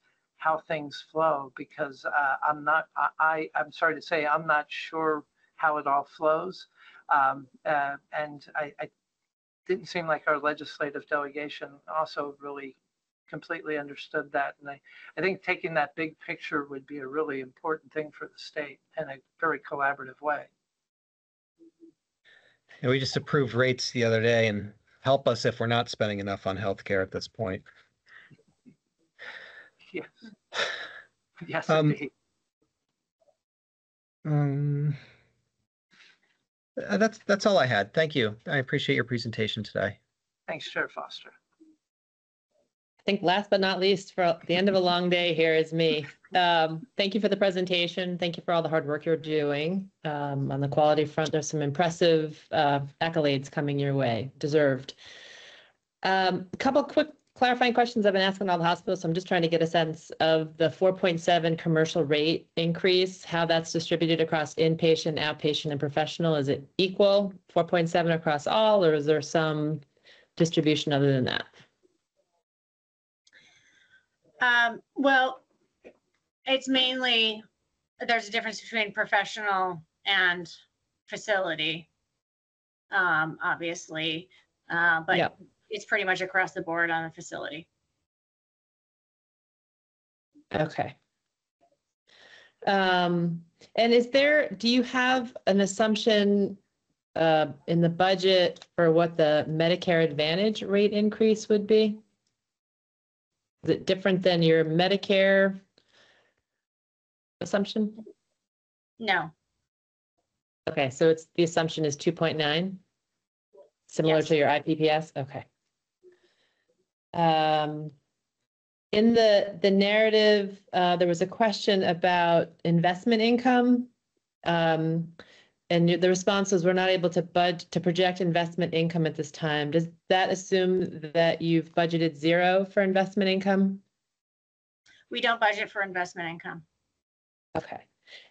how things flow because uh, I'm not, I, I, I'm sorry to say, I'm not sure how it all flows. Um, uh, and I, I didn't seem like our legislative delegation also really completely understood that. And I, I think taking that big picture would be a really important thing for the state in a very collaborative way. And we just approved rates the other day and help us if we're not spending enough on healthcare at this point. Yes. [LAUGHS] Yes, Um, indeed. Um, uh, that's that's all I had. Thank you. I appreciate your presentation today. Thanks, Chair Foster. I think last but not least, for the end of a long day here is me. Um, thank you for the presentation. Thank you for all the hard work you're doing. Um, on the quality front, there's some impressive uh, accolades coming your way, deserved. Um, a couple quick clarifying questions I've been asking all the hospitals. So I'm just trying to get a sense of the 4.7 commercial rate increase, how that's distributed across inpatient, outpatient, and professional. Is it equal 4.7 across all, or is there some distribution other than that? Um, well, it's mainly, there's a difference between professional and facility. Um, obviously, uh, but it's pretty much across the board on the facility. Okay. Um, and is there, do you have an assumption uh, in the budget for what the Medicare Advantage rate increase would be? Is it different than your Medicare assumption? No, Okay, so it's, the assumption is 2.9? Similar Yes. to your IPPS? Okay. Um, in the, the narrative, uh, there was a question about investment income. Um, and the response was, we're not able to bud, to project investment income at this time. Does that assume that you've budgeted zero for investment income? we don't budget for investment income. Okay.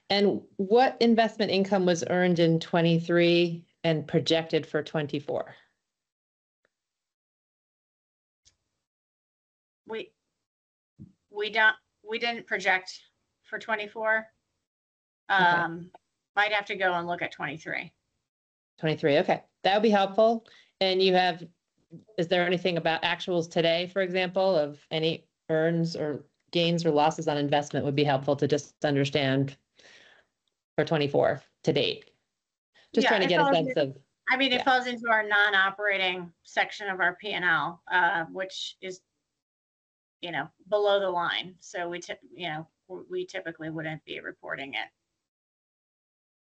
And what investment income was earned in twenty-three and projected for twenty-four? We, we don't, we didn't project for 24. Um, might have to go and look at twenty-three. 23, okay. That would be helpful. And you have, is there anything about actuals today, for example, of any earns or gains or losses on investment would be helpful to just understand for 24 to date? Just Yeah, trying to it get a falls sense of, I mean, it Yeah. falls into our non-operating section of our P and L, uh, which is, you know, below the line. So we, you know, we typically wouldn't be reporting it.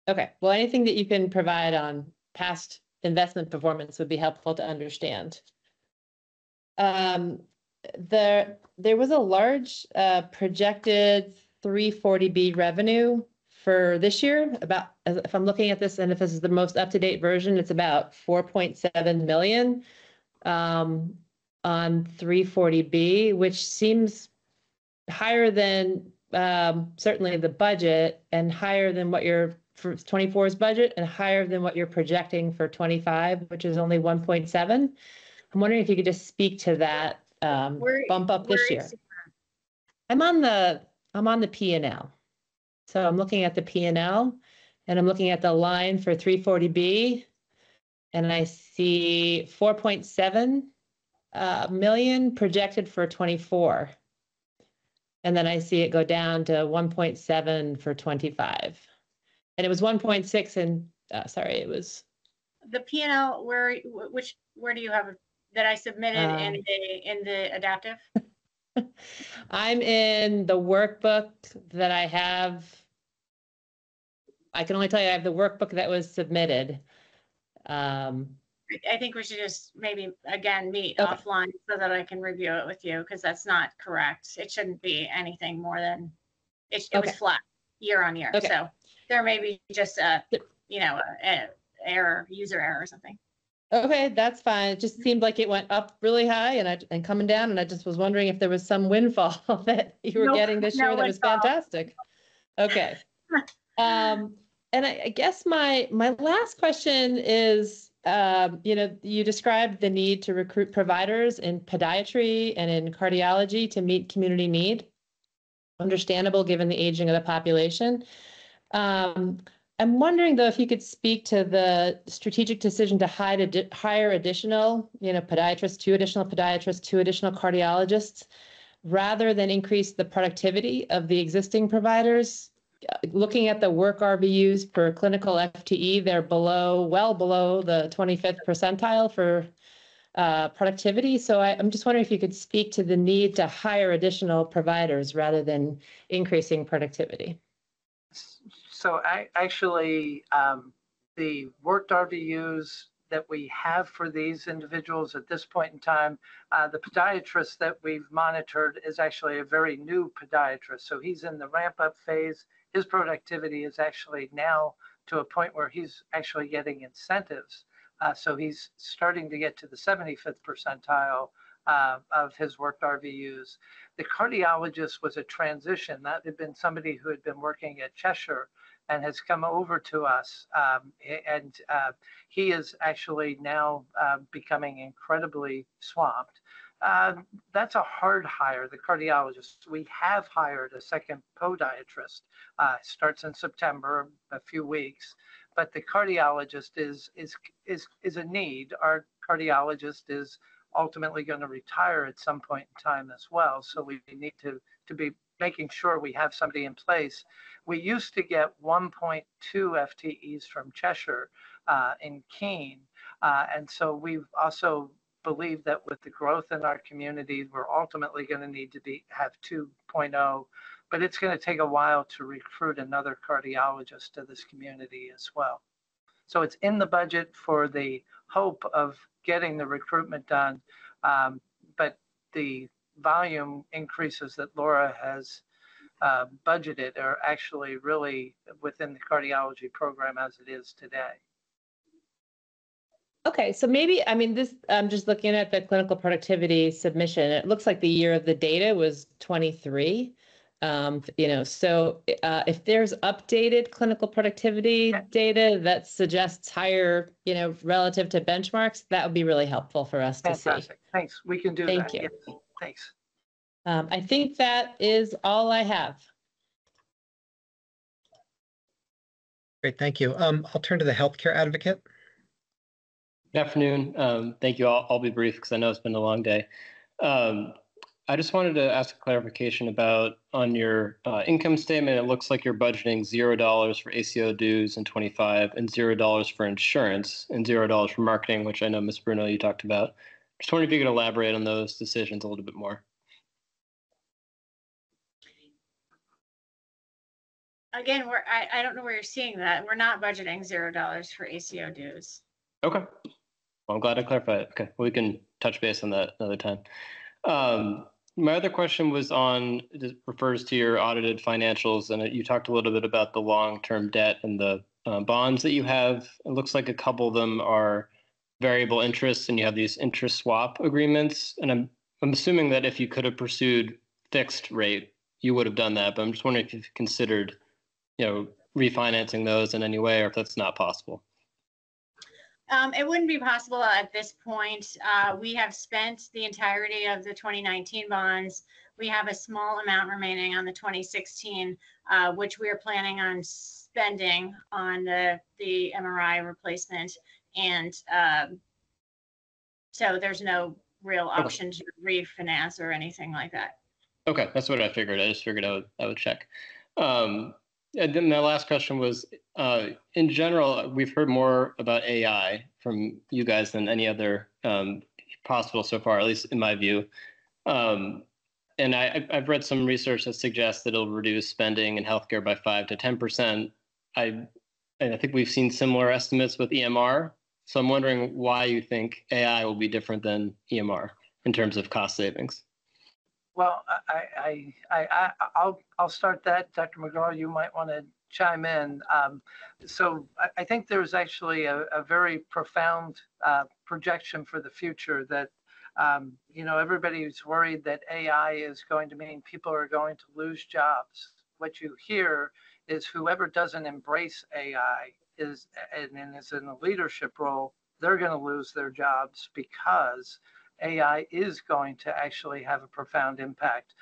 okay, well, anything that you can provide on past investment performance would be helpful to understand. Um, there, there was a large, uh, projected three forty B revenue for this year, about, if I'm looking at this, and if this is the most up-to-date version, it's about four point seven million um, on three forty B, which seems higher than, um, certainly the budget and higher than what your for 24's budget and higher than what you're projecting for 25, which is only 1.7. I'm wondering if you could just speak to that um, Where- bump up this year. I'm on the, I'm on the P and L. So I'm looking at the P and L and I'm looking at the line for 340B. And I see 4.7 uh, million projected for 24. And then I see it go down to 1.7 for 25. And it was 1.6 and, uh, sorry, it was, The P and L, where, which, where do you have, that I submitted in Um, the, in the adaptive? [LAUGHS] I'm in the workbook that I have. I can only tell you I have the workbook that was submitted. Um, I- I think we should just maybe, again, meet Okay. offline so that I can review it with you, because that's not correct. It shouldn't be anything more than, it, it was Okay. flat year on year. Okay. So there may be just a, you know, a- a error, user error or something. okay, that's fine. It just seemed like it went up really high and I, and coming down, and I just was wondering if there was some windfall [LAUGHS] that you were No- getting this no year that was windfall. fantastic. Okay. [LAUGHS] Um, and I, I guess my, my last question is, um, you know, you described the need to recruit providers in podiatry and in cardiology to meet community need. Understandable, given the aging of the population. Um, I'm wondering though, if you could speak to the strategic decision to addi- hire additional, you know, podiatrists, two additional podiatrists, two additional cardiologists, rather than increase the productivity of the existing providers. Looking at the work RVUs per clinical FTE, they're below, well below the 25th percentile for uh, productivity. So I, I'm just wondering if you could speak to the need to hire additional providers rather than increasing productivity. So I, actually, um, the worked RVUs that we have for these individuals at this point in time, uh, the podiatrist that we've monitored is actually a very new podiatrist. So he's in the ramp up phase. His productivity is actually now to a point where he's actually getting incentives. Uh, so he's starting to get to the 75th percentile uh, of his worked RVUs. The cardiologist was a transition. That had been somebody who had been working at Cheshire and has come over to us. Um, and uh, he is actually now uh, becoming incredibly swamped. Uh, that's a hard hire, the cardiologist. We have hired a second podiatrist. Uh, starts in September, a few weeks. But the cardiologist is is is is a need. Our cardiologist is ultimately going to retire at some point in time as well. So we need to to be making sure we have somebody in place. We used to get 1.2 FTEs from Cheshire uh, in Keene, uh, and so we've also believe that with the growth in our community, we're ultimately going to need to be have 2.0, but it's going to take a while to recruit another cardiologist to this community as well. So it's in the budget for the hope of getting the recruitment done, um, but the volume increases that Laura has uh, budgeted are actually really within the cardiology program as it is today. Okay, so maybe, I mean, this, I'm just looking at the clinical productivity submission. It looks like the year of the data was 23. Um, you know, so uh, if there's updated clinical productivity data that suggests higher, you know, relative to benchmarks, that would be really helpful for us to see. Fantastic. Thanks. We can do Thank that. you. Yes. Thanks. Um, I think that is all I have. Great, thank you. Um, I'll turn to the healthcare advocate. Good afternoon. Um, thank you. I'll, I'll be brief because I know it's been a long day. Um, I just wanted to ask a clarification about on your uh, income statement. It looks like you're budgeting zero dollars for ACO dues in 25 and zero dollars for insurance and zero dollars for marketing, which I know Ms. Bruno you talked about. Just wondering if you could elaborate on those decisions a little bit more. Again, we're, I, I don't know where you're seeing that. We're not budgeting zero dollars for ACO dues. Okay. Well, I'm glad I clarified it. Okay, we can touch base on that another time. Um, my other question was on, refers to your audited financials, and you talked a little bit about the long-term debt and the uh, bonds that you have. It looks like a couple of them are variable interest, and you have these interest swap agreements. And I'm I'm assuming that if you could have pursued fixed rate, you would have done that. But I'm just wondering if you've considered, you know, refinancing those in any way, or if that's not possible. Um, it wouldn't be possible at this point. Uh, we have spent the entirety of the 2019 bonds. We have a small amount remaining on the 2016, uh, which we are planning on spending on the, the MRI replacement. And um, so there's no real option to refinance or anything like that. Okay, that's what I figured. I just figured I would I would check. Um, and then my last question was, uh, in general, we've heard more about AI from you guys than any other um, hospital so far, at least in my view. Um, and I, I've- I've read some research that suggests that it'll reduce spending in healthcare by five to ten percent. I, and I think we've seen similar estimates with EMR. So I'm wondering why you think AI will be different than EMR in terms of cost savings. Well, I, I, I, I'll, I'll start that. Dr. McGraw, you might want to chime in. Um, so I, I think there's actually a, a very profound uh, projection for the future that, um, you know, everybody's worried that AI is going to mean people are going to lose jobs. What you hear is whoever doesn't embrace AI is and, and is in a leadership role, they're going to lose their jobs because AI is going to actually have a profound impact.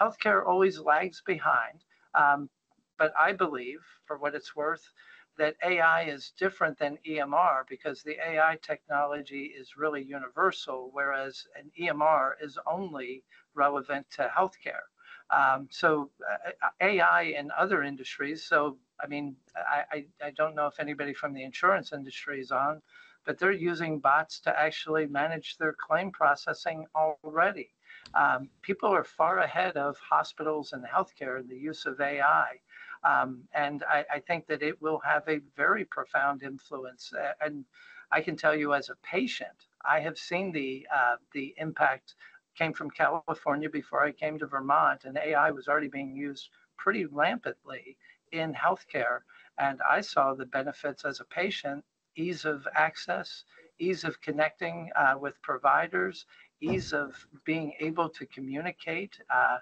Healthcare always lags behind, um, but I believe, for what it's worth, that AI is different than EMR because the AI technology is really universal, whereas an EMR is only relevant to healthcare. Um, so uh, AI in other industries. So I mean, I, I, I don't know if anybody from the insurance industry is on, but they're using bots to actually manage their claim processing already. Um, people are far ahead of hospitals and healthcare in the use of AI. Um, and I, I think that it will have a very profound influence. And I can tell you as a patient, I have seen the, uh, the impact came from California before I came to Vermont, and AI was already being used pretty rampantly in healthcare. And I saw the benefits as a patient ease of access, ease of connecting uh, with providers, ease of being able to communicate, uh,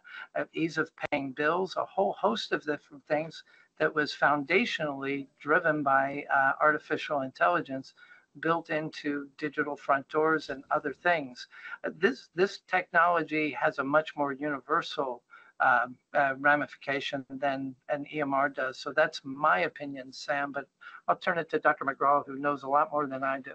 ease of paying bills, a whole host of different things that was foundationally driven by uh, artificial intelligence built into digital front doors and other things. This, this technology has a much more universal um, uh, ramification than an EMR does. So that's my opinion, Sam, but I'll turn it to Dr. McGraw, who knows a lot more than I do.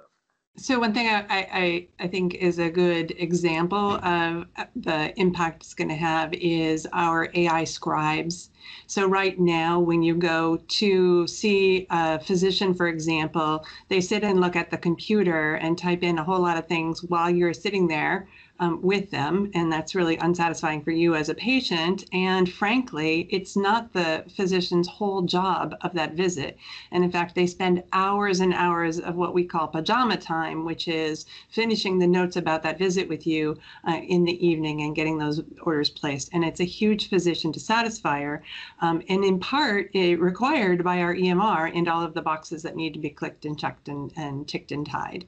So one thing I, I, I think is a good example of the impact it's going to have is our AI scribes. So right now, when you go to see a physician, for example, they sit and look at the computer and type in a whole lot of things while you're sitting there um, with them. And that's really unsatisfying for you as a patient. And frankly, it's not the physician's whole job of that visit. And in fact, they spend hours and hours of what we call pajama time, which is finishing the notes about that visit with you uh, in the evening and getting those orders placed. And it's a huge physician to satisfier. Um, and in part, it required by our EMR and all of the boxes that need to be clicked and checked and, and ticked and tied.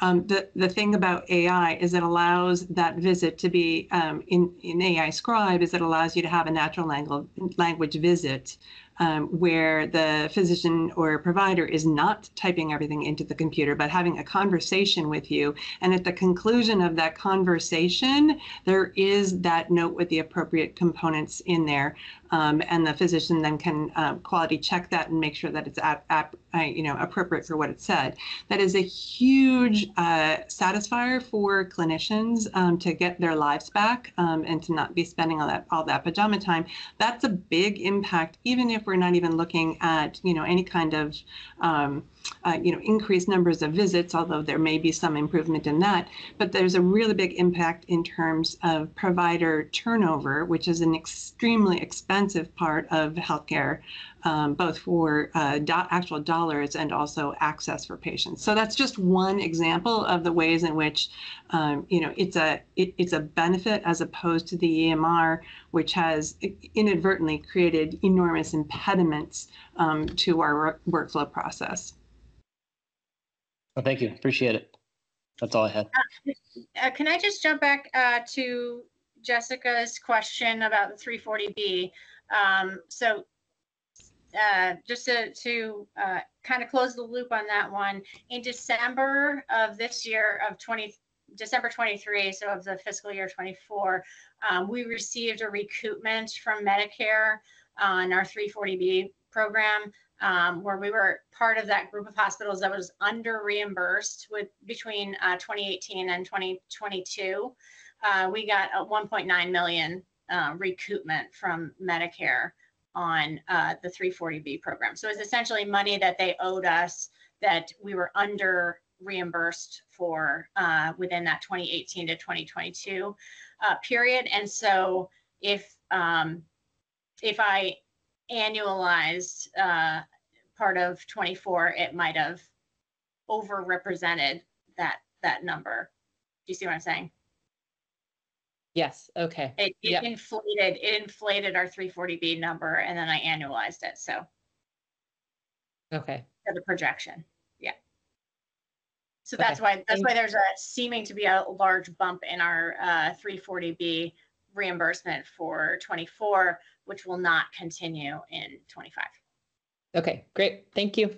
Um, the, the thing about AI is it allows that visit to be um, in, in AI Scribe is it allows you to have a natural language, language visit um, where the physician or provider is not typing everything into the computer, but having a conversation with you. And at the conclusion of that conversation, there is that note with the appropriate components in there. Um, and the physician then can uh, quality check that and make sure that it's uh, you know appropriate for what it said. That is a huge uh, satisfier for clinicians um, to get their lives back um, and to not be spending all that all that pajama time. That's a big impact, even if we're not even looking at you know any kind of um, uh, you know, increased numbers of visits, although there may be some improvement in that. But there's a really big impact in terms of provider turnover, which is an extremely expensive part of healthcare, um, both for uh, do- actual dollars and also access for patients. So that's just one example of the ways in which, um, you know, it's a it, it's a benefit as opposed to the EMR, which has inadvertently created enormous impediments um, to our work- workflow process. Well, thank you. Appreciate it. That's all I had. Uh, Can I just jump back uh, to Jessica's question about the 340B? Um, So uh, just to, to kind of close the loop on that one, in December of this year of 20, December 23, so of the fiscal year 24, um, we received a recoupment from Medicare on our 340B program um, where we were part of that group of hospitals that was under reimbursed with between uh, 2018 and 2022. Uh, we got a 1.9 million uh, recoupment from Medicare on uh, the 340B program. So it's essentially money that they owed us that we were under reimbursed for uh, within that 2018 to 2022 uh, period. And so if um, if I annualized uh, part of 24, it might have overrepresented that that number. Do you see what I'm saying? Yes, okay. It, it Yep. inflated it inflated our 340B number, and then I annualized it. So Okay, for the projection, yeah. So Okay, that's why that's why there's a seeming to be a large bump in our uh, 340B reimbursement for 24, which will not continue in 25. Okay, great. Thank you.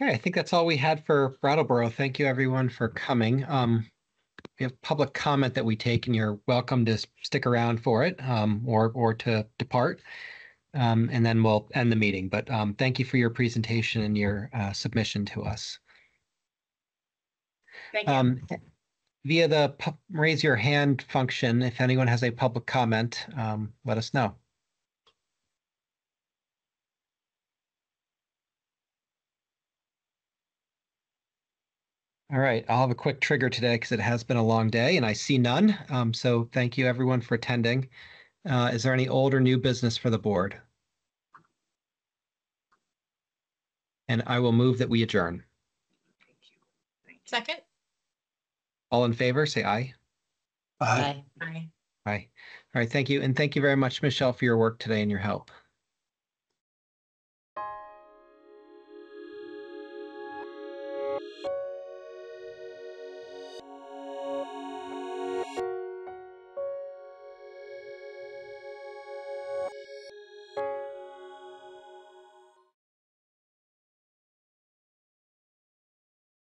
Okay, I think that's all we had for Brattleboro. Thank you, everyone, for coming. Um, we have public comment that we take, and you're welcome to stick around for it um, or or to depart. Um, and then we'll end the meeting. But um, thank you for your presentation and your uh, submission to us. Thank you. Via the pu- raise your hand function, if anyone has a public comment, um, let us know. All right, I'll have a quick trigger today because it has been a long day and I see none. Um, so thank you everyone for attending. Uh, is there any old or new business for the board? And I will move that we adjourn. Second? All in favor, say aye. Aye. Aye. Aye. All right, thank you. And thank you very much, Michelle, for your work today and your help.